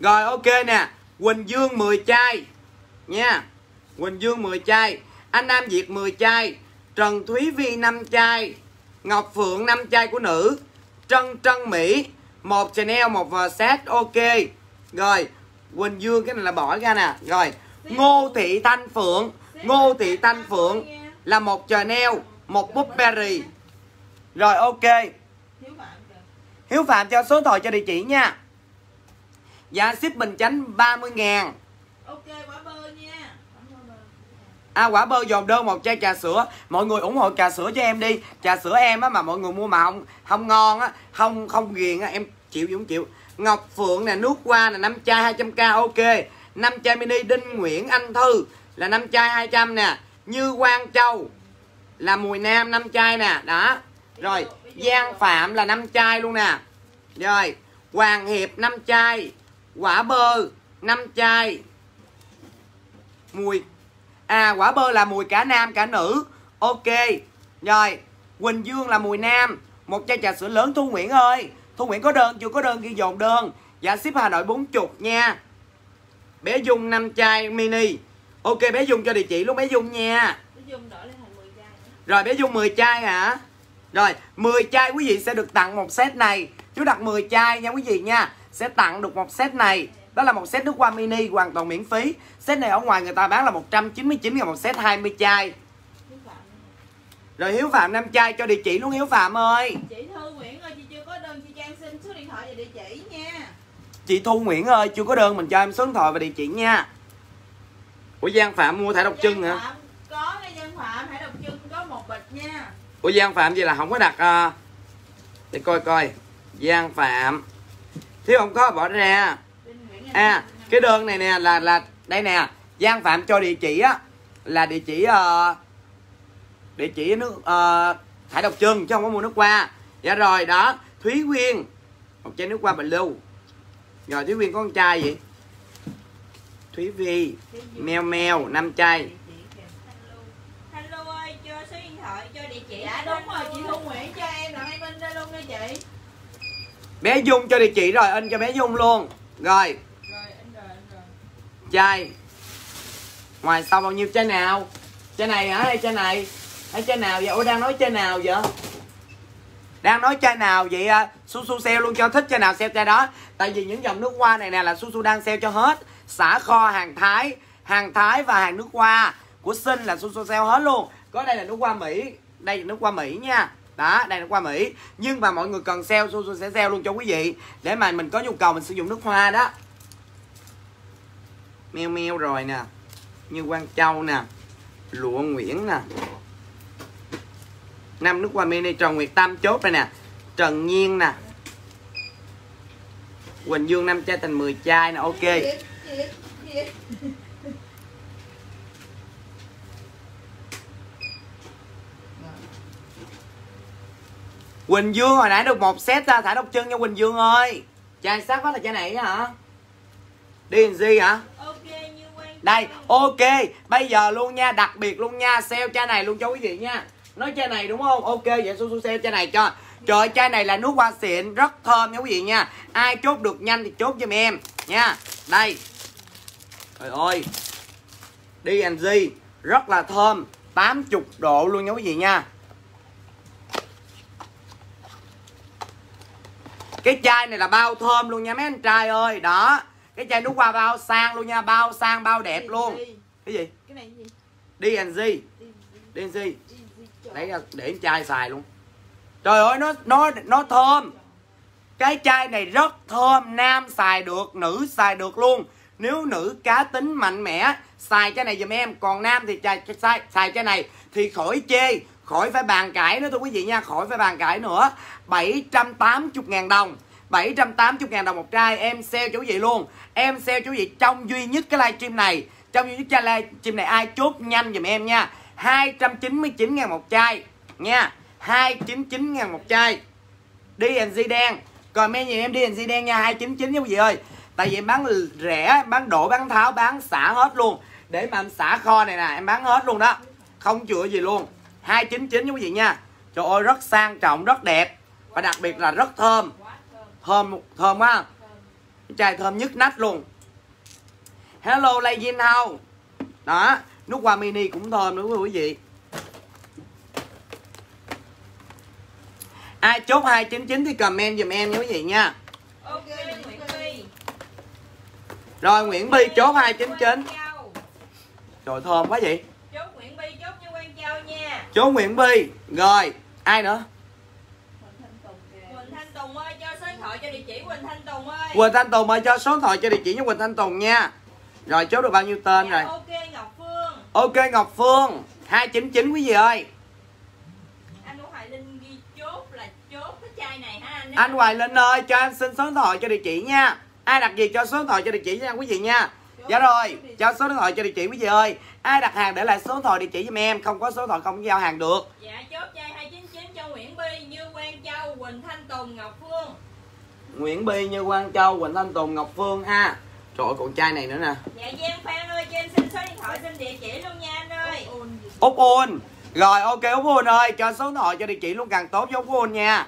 Rồi ok nè. Quỳnh Dương 10 chai. Nha. Quỳnh Dương 10 chai. Anh Nam Việt 10 chai. Trần Thúy Vi 5 chai. Ngọc Phượng 5 chai của nữ. Trân Trân Mỹ. Một Chanel một ờ, set ok. Rồi Quỳnh Dương cái này là bỏ ra nè. Rồi Ngô Thị Thanh Phượng. Ngô Thị Thanh Phượng là một Chanel một Burberry rồi ok. Hiếu Phạm cho số điện thoại cho địa chỉ nha. Giá ship Bình Chánh 30 ngàn. Ok quả bơ nha. À quả bơ dồn đơn một chai trà sữa. Mọi người ủng hộ trà sữa cho em đi. Trà sữa em á mà mọi người mua mà không không ngon á Không không ghiền á em chịu gì cũng chịu. Ngọc Phượng nè nước hoa nè 5 chai 200k ok. 5 chai mini Đinh Nguyễn Anh Thư là 5 chai 200 nè như Quang Châu là Mùi Nam năm chai nè. Đó. Rồi, Giang Phạm là năm chai luôn nè. Rồi, Hoàng Hiệp năm chai. Quả bơ năm chai. Mùi À quả bơ là mùi cả nam, cả nữ. Ok. Rồi, Quỳnh Dương là mùi nam. Một chai trà sữa lớn, Thu Nguyễn ơi. Thu Nguyễn có đơn, chưa có đơn ghi dồn đơn. Dạ ship Hà Nội 40 nha. Bé Dung 5 chai mini. Ok bé Dung cho địa chỉ luôn bé Dung nha. Cái Dung đổi lên thành 10 chai nữa. Rồi bé Dung 10 chai hả? Rồi 10 chai quý vị sẽ được tặng một set này. Chú đặt 10 chai nha quý vị nha. Sẽ tặng được một set này. Đó là một set nước hoa mini hoàn toàn miễn phí. Set này ở ngoài người ta bán là 199 ngàn một set 20 chai. Rồi Hiếu Phạm 5 chai cho địa chỉ luôn Hiếu Phạm ơi. Chị Thư Nguyễn ơi chị chưa có đơn chị Trang xin số điện thoại và địa chỉ nha. Chị Thu Nguyễn ơi chưa có đơn mình cho em số điện thoại và địa chỉ nha Ủa Giang Phạm mua thẻ độc trưng hả? Phạm Có cái Giang Phạm hãy độc trưng có một bịch nha. Ủa Giang Phạm vậy là không có đặt à, Để coi coi. Giang Phạm. Thiếu không có bỏ ra. À cái đơn này nè là là Đây nè. Giang Phạm cho địa chỉ á Là địa chỉ ờ, Địa chỉ nước uh, Thải độc trưng chứ không có mua nước hoa Dạ rồi đó. Thúy Quyên. Một chai nước hoa bình lưu. Rồi Thúy Quyên có con trai vậy Thúy Vi? Mèo mèo năm chai. Địa chỉ kìa. Hello ơi cho số điện thoại cho địa chỉ Dạ đúng rồi chị Thu Nguyễn cho em là em in ra luôn nha chị. Bé dung cho địa chỉ rồi in cho bé dung luôn. Rồi. Rồi rồi chai. Ngoài sau bao nhiêu chai nào? Chai này hả? Hay chai này. Hay chai nào vậy? Ủa đang nói chai nào vậy? Đang nói chai nào vậy à? su su sale luôn cho thích chai nào sale chai đó. Tại vì những dòng nước hoa này nè là su su đang sale cho hết xả kho hàng thái hàng thái và hàng nước hoa. Của sinh là su sale hết luôn. Có đây là nước hoa mỹ. Đây là nước hoa mỹ nha. Đó, đây là nước hoa mỹ. Nhưng mà mọi người cần sale su sẽ sale luôn cho quý vị. Để mà mình có nhu cầu mình sử dụng nước hoa đó. Meo meo rồi nè. Như Quang Châu nè. Lụa Nguyễn nè. Năm nước hoa mini Trần Nguyệt Tam chốt đây nè. Trần Nhiên nè. Quỳnh Dương năm chai thành 10 chai nè, ok. Thiệt, thiệt, thiệt. Quỳnh Dương hồi nãy được một set ra thả độc chân nha Quỳnh Dương ơi. Chai sát phát là chai này hả? DNG hả? Đây ok. Bây giờ luôn nha đặc biệt luôn nha. Sale chai này luôn cho quý vị nha. Nói chai này đúng không? Ok vậy su su sale chai này cho. Trời ơi, chai này là nước hoa xịn rất thơm nha quý vị nha. Ai chốt được nhanh thì chốt giùm em nha. Đây trời ơi. D&G rất là thơm. 80 độ luôn nha quý vị nha. Cái chai này là bao thơm luôn nha mấy anh trai ơi. Đó. Cái chai nước hoa bao sang luôn nha. Bao sang bao đẹp luôn. cái gì? Cái này gì? D&G D&G lấy ra để chai xài luôn. Trời ơi nó nó nó thơm. Cái chai này rất thơm. Nam xài được nữ xài được luôn nếu nữ cá tính mạnh mẽ xài cái này giùm em. Còn nam thì xài xài, xài cái này thì khỏi chê khỏi phải bàn cãi nữa thưa quý vị nha khỏi phải bàn cãi nữa. 780 ngàn đồng 780 ngàn đồng một chai em sale cho vị luôn. Em sale cho vị trong duy nhất cái livestream này. Trong duy nhất cái livestream này ai chốt nhanh giùm em nha. 299 ngàn một chai nha. 299 ngàn một chai. D&G đen. Comment gì em D&G đen nha 299 nha quý vị ơi tại vì em bán rẻ em bán đổ bán tháo, bán xả hết luôn. Để mà em xả kho này nè, em bán hết luôn đó. Không chữa gì luôn. 299 nha quý vị nha. Trời ơi, rất sang trọng, rất đẹp. Và đặc biệt là rất thơm. Thơm thơm thơm quá. Chai thơm nhất nách luôn. Hello lay Jin đó, nước hoa mini cũng thơm nữa, quý vị. Ai chốt 299 thì comment giùm em nha quý vị nha. Ok rồi Nguyễn Bi chốt 299 Quang Châu. trời thơm quá vậy. Chốt Nguyễn Phi chốt như Quang Châu nha. Chốt Nguyễn Bi. Rồi ai nữa? Quỳnh Thanh Tùng ơi cho số điện thoại cho địa chỉ Quỳnh Thanh Tùng ơi. Quỳnh Thanh Tùng ơi cho số điện thoại cho địa chỉ cho Quỳnh Thanh Tùng nha. Rồi chốt được bao nhiêu tên Dạ, rồi? ok Ngọc Phương. Ok Ngọc Phương. 299 quý vị ơi. Anh Hoài Linh ghi chốt là chốt cái chai này ha. Anh anh Hoài Linh ơi cho anh xin số điện thoại cho địa chỉ nha ai đặt gì cho số điện thoại cho địa chỉ nha quý vị nha. Dạ rồi cho số điện thoại cho địa chỉ quý vị ơi. Ai đặt hàng để lại số điện thoại địa chỉ giùm em không có số điện thoại không giao hàng được. Dạ chốt chai 299 cho Nguyễn Bi Như Quang Châu Quỳnh Thanh Tùng Ngọc Phương. Nguyễn Bi như Quang Châu Quỳnh Thanh Tùng Ngọc Phương ha. Trời ơi còn chai này nữa nè. Dạ Giang Phan ơi cho em xin số điện thoại xin địa chỉ luôn nha anh ơi. Úc Un rồi ok Úc Un ơi cho số điện thoại cho địa chỉ luôn càng tốt cho Úc Un nha.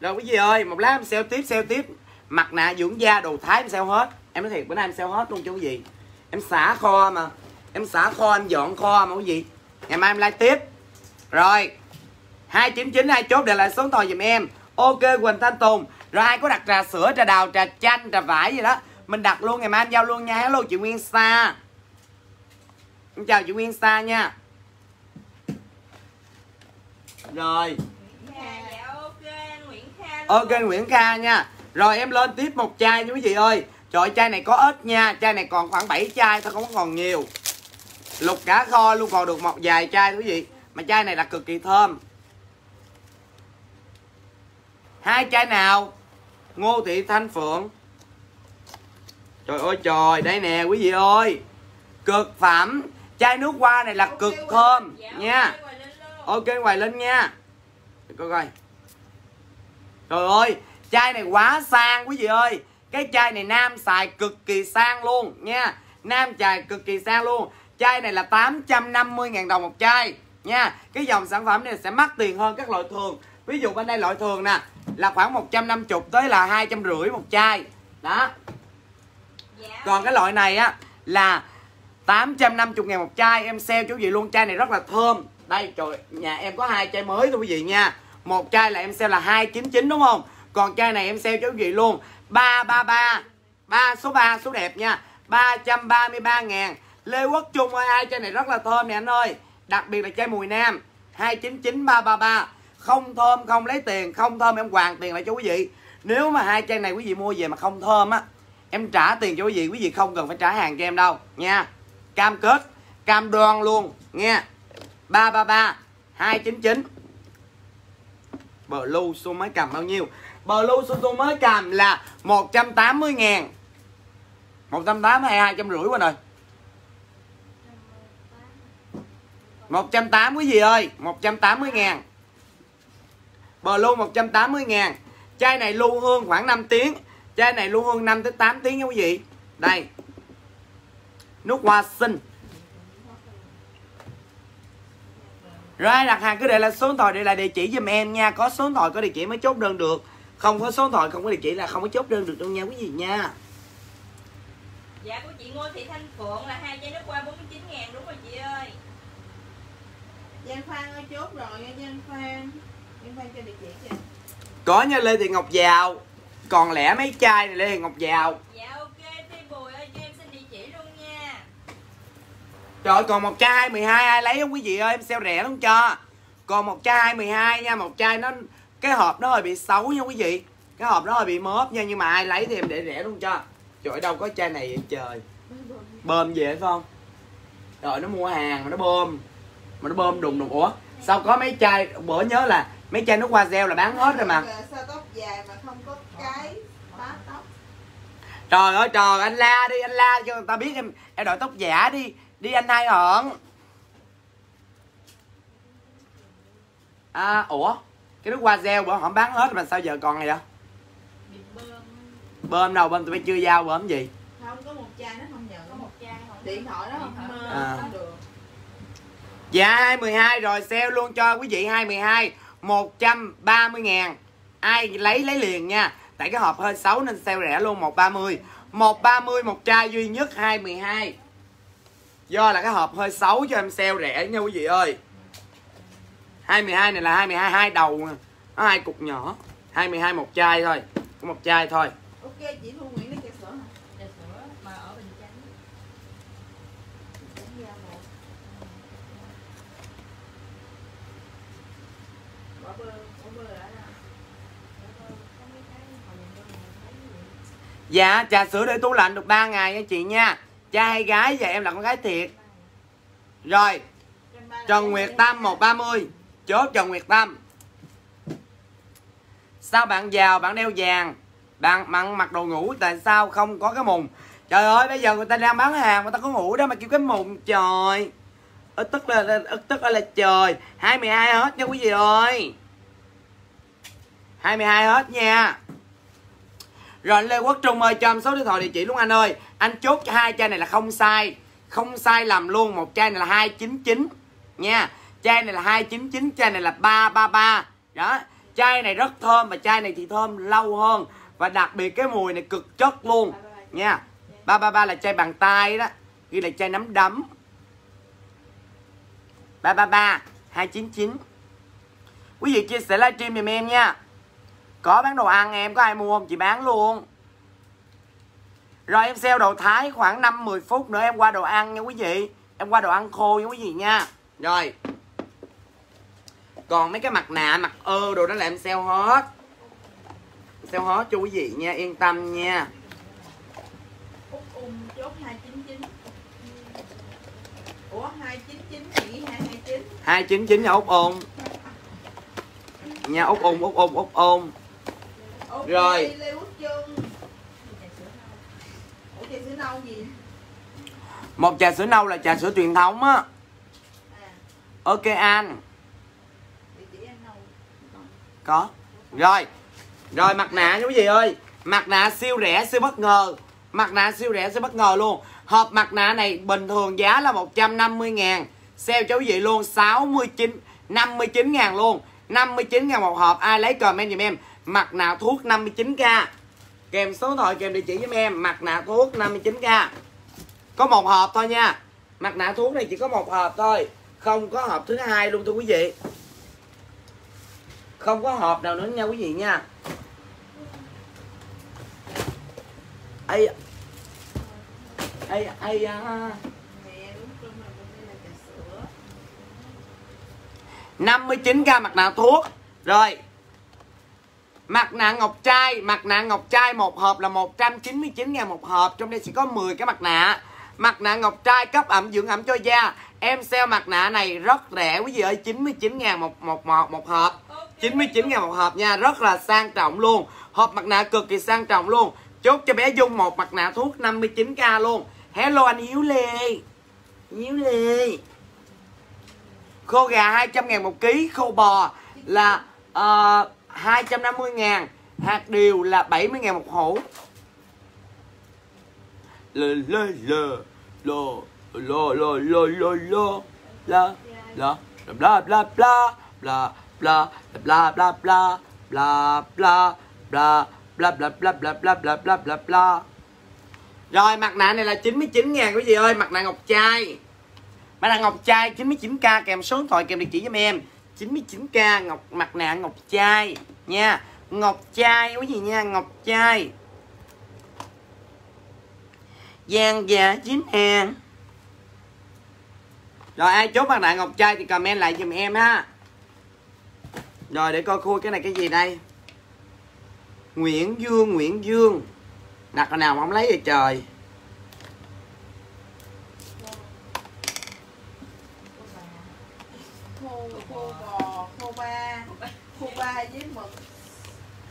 Rồi quý vị ơi một lát em sale tiếp sale tiếp mặt nạ dưỡng da đồ thái em sale hết. Em nói thiệt bữa nay em sale hết luôn quý vị em xả kho mà. Em xả kho em dọn kho mà quý vị ngày mai em like tiếp. Rồi. 299 hai chốt để lại số thoại giùm em. Ok Quỳnh Thanh Tùng. Rồi ai có đặt trà sữa trà đào trà chanh trà vải gì đó mình đặt luôn ngày mai em giao luôn nha. Hello chị Nguyên Sa. Em chào chị Nguyên Sa nha. Rồi. Dạ dạ ok Nguyễn Kha nha rồi em lên tiếp một chai nha quý vị ơi. Trời chai này có ít nha. Chai này còn khoảng 7 chai thôi không có còn nhiều. Lục cả kho luôn còn được một vài chai quý vị. Mà chai này là cực kỳ thơm. Hai chai nào? Ngô thị thanh phượng. Trời ơi trời đây nè quý vị ơi. Cực phẩm. Chai nước hoa này là cực thơm Dạ, nha. ok, hoài linh nha. Để coi coi. Trời ơi chai này quá sang quý vị ơi. Cái chai này nam xài cực kỳ sang luôn nha. Nam xài cực kỳ sang luôn. Chai này là 850 ngàn đồng một chai nha. Cái dòng sản phẩm này sẽ mắc tiền hơn các loại thường. Ví dụ bên đây loại thường nè là khoảng 150 tới là hai trăm rưỡi một chai. Đó. Dạ. còn cái loại này á là 850 ngàn một chai. Em sale cho quý vị luôn. Chai này rất là thơm. Đây trời nhà em có hai chai mới thôi quý vị nha. Một chai là em sale là 299 đúng không còn chai này em sale cho quý vị luôn? 333 ba số 3 số đẹp nha. 333 ngàn. Lê Quốc Trung ơi, ai chai này rất là thơm nè anh ơi. Đặc biệt là chai mùi nam. 299 333 không thơm, không lấy tiền. Không thơm, em hoàn tiền lại cho quý vị. Nếu mà hai chai này quý vị mua về mà không thơm á, em trả tiền cho quý vị quý vị không cần phải trả hàng cho em đâu, nha. Cam kết, cam đoan luôn, nha. 333 299 Blue số máy cầm bao nhiêu? Blue Suzu mới cầm là 180 ngàn. 180 hay 250 qua rồi. 180 gì ơi? 180 ngàn. Blue 180 ngàn. Chai này lưu hương khoảng 5 tiếng. Chai này lưu hương 5 tới 8 tiếng nha quý vị. Đây. Nước hoa xinh. Rồi, đặt hàng cứ để là số điện thoại, để là địa chỉ giùm em nha. Có số điện thoại, có địa chỉ mới chốt đơn được. Không có số điện thoại không có địa chỉ là không có chốt đơn được đâu nha quý vị nha. Dạ của chị Ngô Thị Thanh Phượng là hai chai nước hoa 49 ngàn đúng rồi chị ơi. Giang Phan ơi chốt rồi nha Giang Phan. Giang Phan cho địa chỉ kìa. Có nha Lê Thị Ngọc Giàu. Còn lẻ mấy chai này Lê Thị Ngọc Giàu. Dạ ok Ti Bùi ơi cho em xin địa chỉ luôn nha. Trời ơi, còn một chai 212 ai lấy không quý vị ơi? Em sale rẻ luôn cho. Còn một chai 212 nha Một chai nó Cái hộp nó hơi bị xấu nha quý vị. Cái hộp nó hơi bị mớp nha Nhưng mà ai lấy thì em để rẻ luôn cho. Trời đâu có chai này vậy trời. Bơm về phải không? Rồi nó mua hàng mà nó bơm. Mà nó bơm đùng đùng. Ủa sao có mấy chai Bữa nhớ là mấy chai nước hoa gel là bán hết rồi mà. Sao tóc dài mà không có cái tóc? Trời ơi trời anh la đi anh la cho người ta biết em em đội tóc giả đi. Đi anh hai hận. À ủa cái nước hoa gel bữa họ bán hết rồi mà sao giờ còn này vậy? Bơm. Bơm đâu bơm tụi bay chưa giao bơm gì? Không có một chai nó không nhận Có một chai không? Điện thoại nó không? Mơ À. không được. Dạ 212 rồi sale luôn cho quý vị 212 130 ngàn. Ai lấy lấy liền nha. Tại cái hộp hơi xấu nên sale rẻ luôn 130 130 một chai duy nhất 212 do là cái hộp hơi xấu cho em sale rẻ nha quý vị ơi 212 này là 212 hai đầu nè. nó hai cục nhỏ 212 một chai thôi có một chai thôi. Ok chị Thu Nguyễn nó kẹt sữa hả? Trà sữa mà ở Bình Chánh. Bỏ bơ, bỏ bơ đã dạ trà sữa để tủ lạnh được 3 ngày nha chị nha. Cha hay gái và em là con gái thiệt. Rồi Trần Nguyệt ra. 130 Chốt Trần Nguyệt Tâm. Sao bạn giàu, bạn đeo vàng, Bạn mặn mặc đồ ngủ, Tại sao không có cái mùng? Trời ơi, bây giờ người ta đang bán hàng, Người ta có ngủ đó mà kêu cái mùng, Trời. Ức tức là ức tức là trời. 22 hết nha quý vị ơi. 22 hết nha. Rồi anh Lê Quốc Trung ơi, cho em số điện thoại địa chỉ luôn anh ơi. Anh chốt cho hai chai này là không sai. Không sai lầm luôn, Một chai này là 299 Nha. Chai này là 299 Chai này là 333 Đó, Chai này rất thơm Và chai này thì thơm lâu hơn. Và đặc biệt cái mùi này cực chất luôn. Nha 333 là chai bàn tay đó. Ghi là chai nắm đấm. 333 299 Quý vị chia sẻ livestream giùm em nha. Có bán đồ ăn em, có ai mua không? Chị bán luôn. Rồi em sale đồ thái khoảng 5-10 phút nữa, em qua đồ ăn nha quý vị. Em qua đồ ăn khô nha quý vị nha. Rồi còn mấy cái mặt nạ mặt ơ đồ đó là em sale hết. Sale hết cho quý vị nha yên tâm nha. Úc Ung chốt 299 Ủa 299 chị 229 299 nhà út ôn. Nha út ôn út ôn út ôn. Rồi. Lê Quốc Trung. Ủa chị sữa nâu gì? một trà sữa nâu là trà sữa truyền thống á. À. Ok anh địa chỉ anh nâu có. Rồi. Rồi, mặt nạ quý vị ơi. Mặt nạ siêu rẻ, siêu bất ngờ. Mặt nạ siêu rẻ, siêu bất ngờ luôn. Hộp mặt nạ này bình thường giá là 150 ngàn. Sale cho quý vị luôn 69 59 ngàn luôn. 59 ngàn một hộp. Ai lấy comment giùm em. Mặt nạ thuốc 59k kèm số điện thoại, kèm địa chỉ giùm em. Mặt nạ thuốc 59k có một hộp thôi nha. Mặt nạ thuốc này chỉ có một hộp thôi. Không có hộp thứ hai luôn thưa quý vị không có hộp nào nữa nha quý vị nha. Ai ai ai à. mươi chín chung 59k mặt nạ thuốc. Rồi. Mặt nạ ngọc trai, mặt nạ ngọc trai một hộp là 199 ngàn một hộp. Trong đây sẽ có 10 cái mặt nạ mặt nạ ngọc trai cấp ẩm dưỡng ẩm cho da. Em sale mặt nạ này rất rẻ quý vị ơi 99 ngàn một, một, một, một hộp. 99 ngàn một hộp nha rất là sang trọng luôn. Hộp mặt nạ cực kỳ sang trọng luôn. Chốt cho bé Dung một mặt nạ thuốc 59k luôn. Hello anh Hiếu Lê. Hiếu Lê. Khô gà 200 ngàn một ký khô bò là ờ, uh, 250 ngàn. Hạt điều là 70 ngàn một hũ lơ lơ lơ lô lô lô lô lô lô. La la. Bla bla bla. Bla bla bla bla bla. Bla bla bla. Bla bla bla bla bla bla bla bla bla. Rồi, mặt nạ này là 99 ngàn quý vị ơi. Mặt nạ ngọc trai. Mặt nạ ngọc trai 99k kèm số điện thoại kèm địa chỉ giùm em. 99k ngọc, mặt nạ ngọc trai nha. Ngọc trai, quý vị nha. Ngọc trai. Giang già chín hàng Rồi ai chốt mặt nạ ngọc trai thì comment lại giùm em ha. Rồi để coi khui cái này cái gì đây. Nguyễn Dương Nguyễn Dương. Đặt nào mà không lấy vậy trời? Khô khô bò khô ba. Khô ba với mực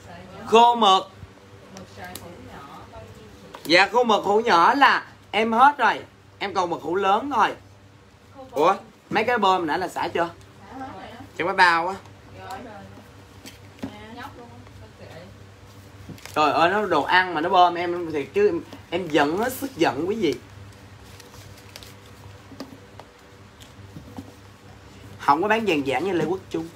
Sợi nhỏ, Khô mực một sợi hũ nhỏ bao nhiêu chị? Dạ khô mực hũ nhỏ là em hết rồi. Em còn mực hũ lớn thôi Ủa mấy cái bơm nãy là xả chưa? Đã hết Chẳng phải bao á Rồi Trời ơi nó đồ ăn mà nó bơm em thiệt chứ em, em giận hết sức giận quý vị. Không có bán vàng giản như Lê Quốc Trung.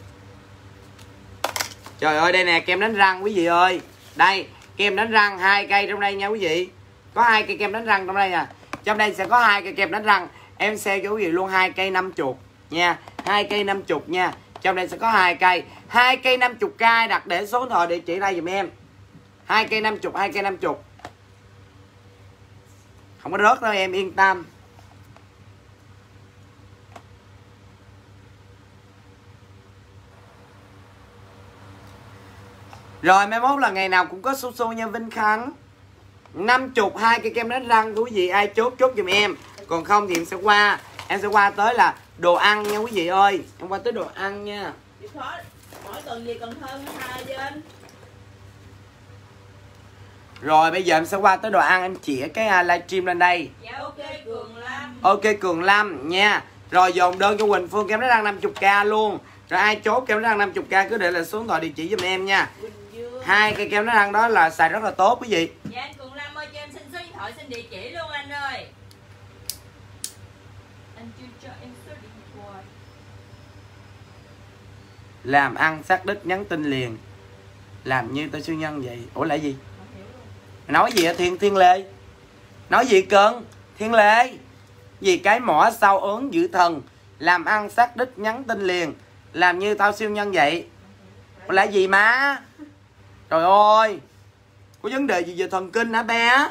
Trời ơi đây nè kem đánh răng quý vị ơi. Đây kem đánh răng hai cây trong đây nha quý vị. Có hai cây kem đánh răng trong đây nè. Trong đây sẽ có hai cây kem đánh răng. Em xe cho quý vị luôn hai cây năm chục nha. Hai cây năm chục nha. Trong đây sẽ có hai cây. Hai cây năm chục cây đặt để số điện thoại địa chỉ đây giùm em. Hai cây năm chục, hai cây năm chục. Không có rớt đâu em, yên tâm. Rồi, mai mốt là ngày nào cũng có su su nha vinh khánh năm chục hai cây kem đánh răng quý vị ai chốt chốt giùm em. Còn không thì em sẽ qua em sẽ qua tới là đồ ăn nha quý vị ơi. Em qua tới đồ ăn nha. Mỗi tuần gì cần hơn hai trên rồi bây giờ em sẽ qua tới đồ ăn em chỉ cái à, livestream lên đây. Dạ ok Cường Lam. Ok Cường Lâm nha. Rồi dồn đơn cho Quỳnh Phương kem đánh răng 50k luôn. Rồi ai chốt kem đánh răng 50k cứ để lại số điện thoại địa chỉ giùm em nha. Hai cây kem đánh răng đó là xài rất là tốt quý vị. Dạ anh Cường Lam ơi cho em xin số điện thoại xin địa chỉ luôn anh ơi Anh chưa cho em số điện thoại làm ăn xác đích nhắn tin liền. Làm như tôi siêu nhân vậy. Ủa là gì? Nói gì hả Thiên Thiên Lê? Nói gì, cơn? Thiên Lê? Vì cái mỏ sau ớn giữ thần. Làm ăn xác đích nhắn tin liền. Làm như tao siêu nhân vậy. Ủa là gì má? Trời ơi! Có vấn đề gì về thần kinh hả, bé?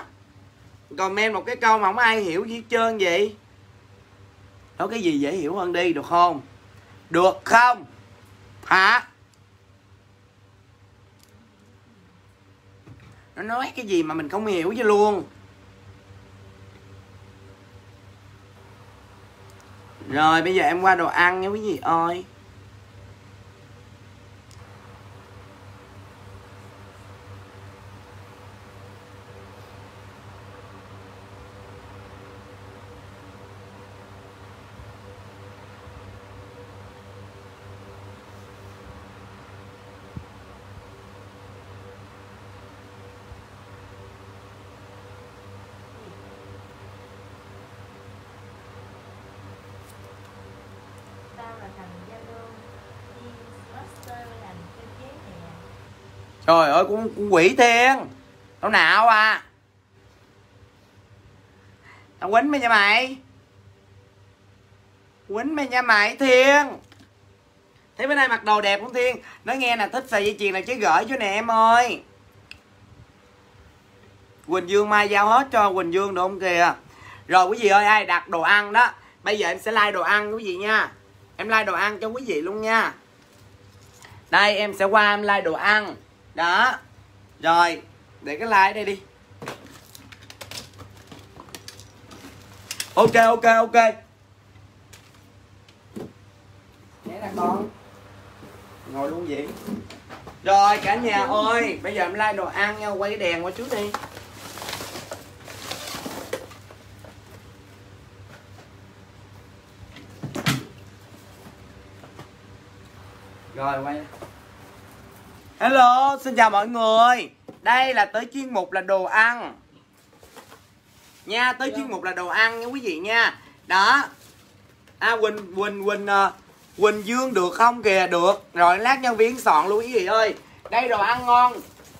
Comment một cái câu mà không ai hiểu gì hết trơn vậy. Nói cái gì dễ hiểu hơn đi, được không? Được không? Hả? Nó nói cái gì mà mình không hiểu chứ luôn? Rồi, bây giờ em qua đồ ăn nha quý vị ơi Tao là thằng Zalo trời ơi con, con quỷ thiên tao nào à. Tao quýnh mày nha mày. Quýnh mày nha mày thiên. Thấy bữa nay mặc đồ đẹp không thiên? Nói nghe là thích xài dây chuyền là chứ gửi cho nè em ơi. Quỳnh dương mai giao hết cho quỳnh dương được không kìa. Rồi quý vị ơi ai đặt đồ ăn đó bây giờ em sẽ like đồ ăn quý vị nha. Em like đồ ăn cho quý vị luôn nha. Đây em sẽ qua em like đồ ăn đó. Rồi để cái like đây đi. Ok ok ok. Nhé nè con ngồi luôn vậy. Rồi cả nhà ơi bây giờ em like đồ ăn nha quay cái đèn qua trước đi. Rồi quay hello xin chào mọi người. Đây là tới chuyên mục là đồ ăn. Nha tới chuyên mục là đồ ăn nha quý vị nha. Đó. À quỳnh quỳnh quỳnh uh, quỳnh dương được không kìa? Được. Rồi lát nhân viên soạn luôn quý vị ơi. Đây đồ ăn ngon.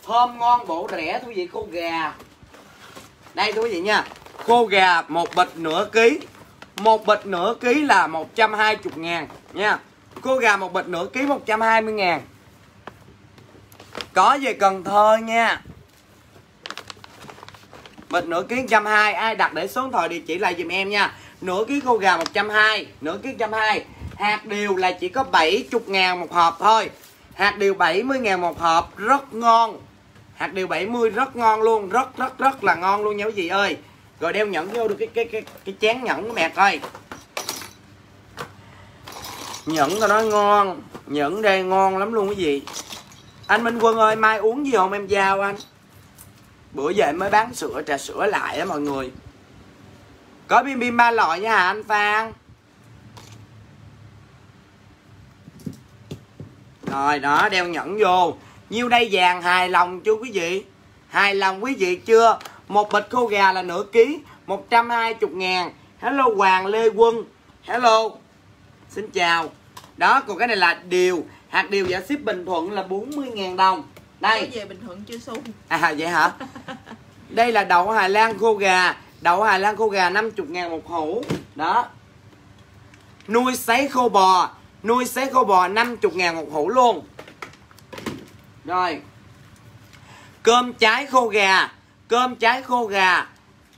Thơm ngon bổ rẻ quý vị khô gà. Đây thưa quý vị nha. Khô gà một bịch nửa ký. Một bịch nửa ký là 120 ngàn nha. Khô gà một bịch nửa ký 120 ngàn có về Cần Thơ nha. Bịch nửa ký 120 Ai đặt để số điện thoại địa chỉ lại dùm em nha. Nửa ký khô gà 120 Nửa ký 120 Hạt điều là chỉ có 70 ngàn một hộp thôi. Hạt điều 70 ngàn một hộp Rất ngon. Hạt điều 70 rất ngon luôn Rất rất rất là ngon luôn nha quý vị ơi. Rồi đeo nhẫn vô được cái cái cái, cái chén nhẫn của mẹ coi. Nhẫn tao nói ngon nhẫn đây ngon lắm luôn quý vị anh minh quân ơi, mai uống gì không? Em giao anh. Bữa về mới bán sữa, trà sữa lại á mọi người. Có bim bim ba loại nha hả anh phan? Rồi, đó, đeo nhẫn vô. Nhiêu đây vàng, hài lòng chưa quý vị? Hài lòng quý vị chưa? Một bịch khô gà là nửa ký 120 ngàn. Hello hoàng lê quân. Hello. Xin chào. Đó, còn cái này là điều hạt điều giả ship bình thuận là 40.000 đồng. Đây. Có về Bình Thuận chưa xu à vậy hả? Đây là đậu Hà Lan khô gà. Đậu Hà Lan khô gà 50 ngàn một hũ. Đó. Nuôi sấy khô bò. Nuôi sấy khô bò 50 ngàn một hũ luôn. Rồi. Cơm cháy khô gà. Cơm cháy khô gà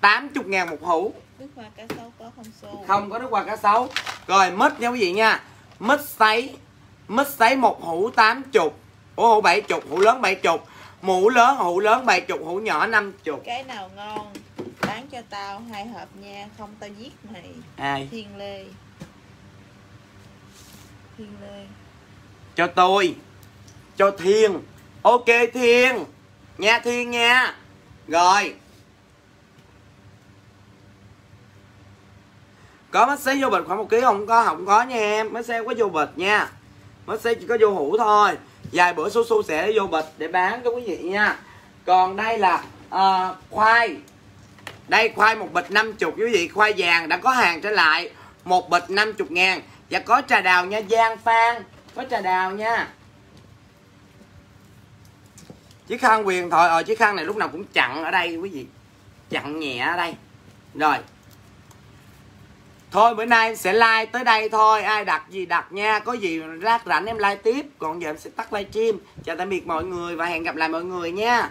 80 ngàn một hũ. Nước hoa cá sấu có không xu không có nước hoa cá sấu rồi mít nha quý vị nha. Mít sấy mít sấy một hũ tám chục. Ủa hũ bảy chục hũ lớn bảy chục. Mũ lớn hũ lớn bảy chục hũ nhỏ năm chục. Cái nào ngon Bán cho tao hai hộp nha Không tao giết mày. Ai? Thiên Lê. Thiên Lê. Cho tôi. Cho thiên. Ok thiên. Nha thiên nha. Rồi. Có mắt xấy vô bịch khoảng một ký không? Có không có nha em. Xấy không có vô bịch nha nó sẽ chỉ có vô hũ thôi. Vài bữa su su sẽ vô bịch để bán cho quý vị nha. Còn đây là uh, khoai. Đây khoai một bịch 50 quý vị khoai vàng đã có hàng trở lại. Một bịch 50 ngàn. Và có trà đào nha Giang Phan. Có trà đào nha. Chiếc khăn quyền thôi, ờ chiếc khăn này lúc nào cũng chặn ở đây quý vị. Chặn nhẹ ở đây. Rồi thôi, bữa nay em sẽ like tới đây thôi. Ai đặt gì đặt nha. Có gì lát rảnh em like tiếp. Còn giờ em sẽ tắt livestream. Chào tạm biệt mọi người và hẹn gặp lại mọi người nha.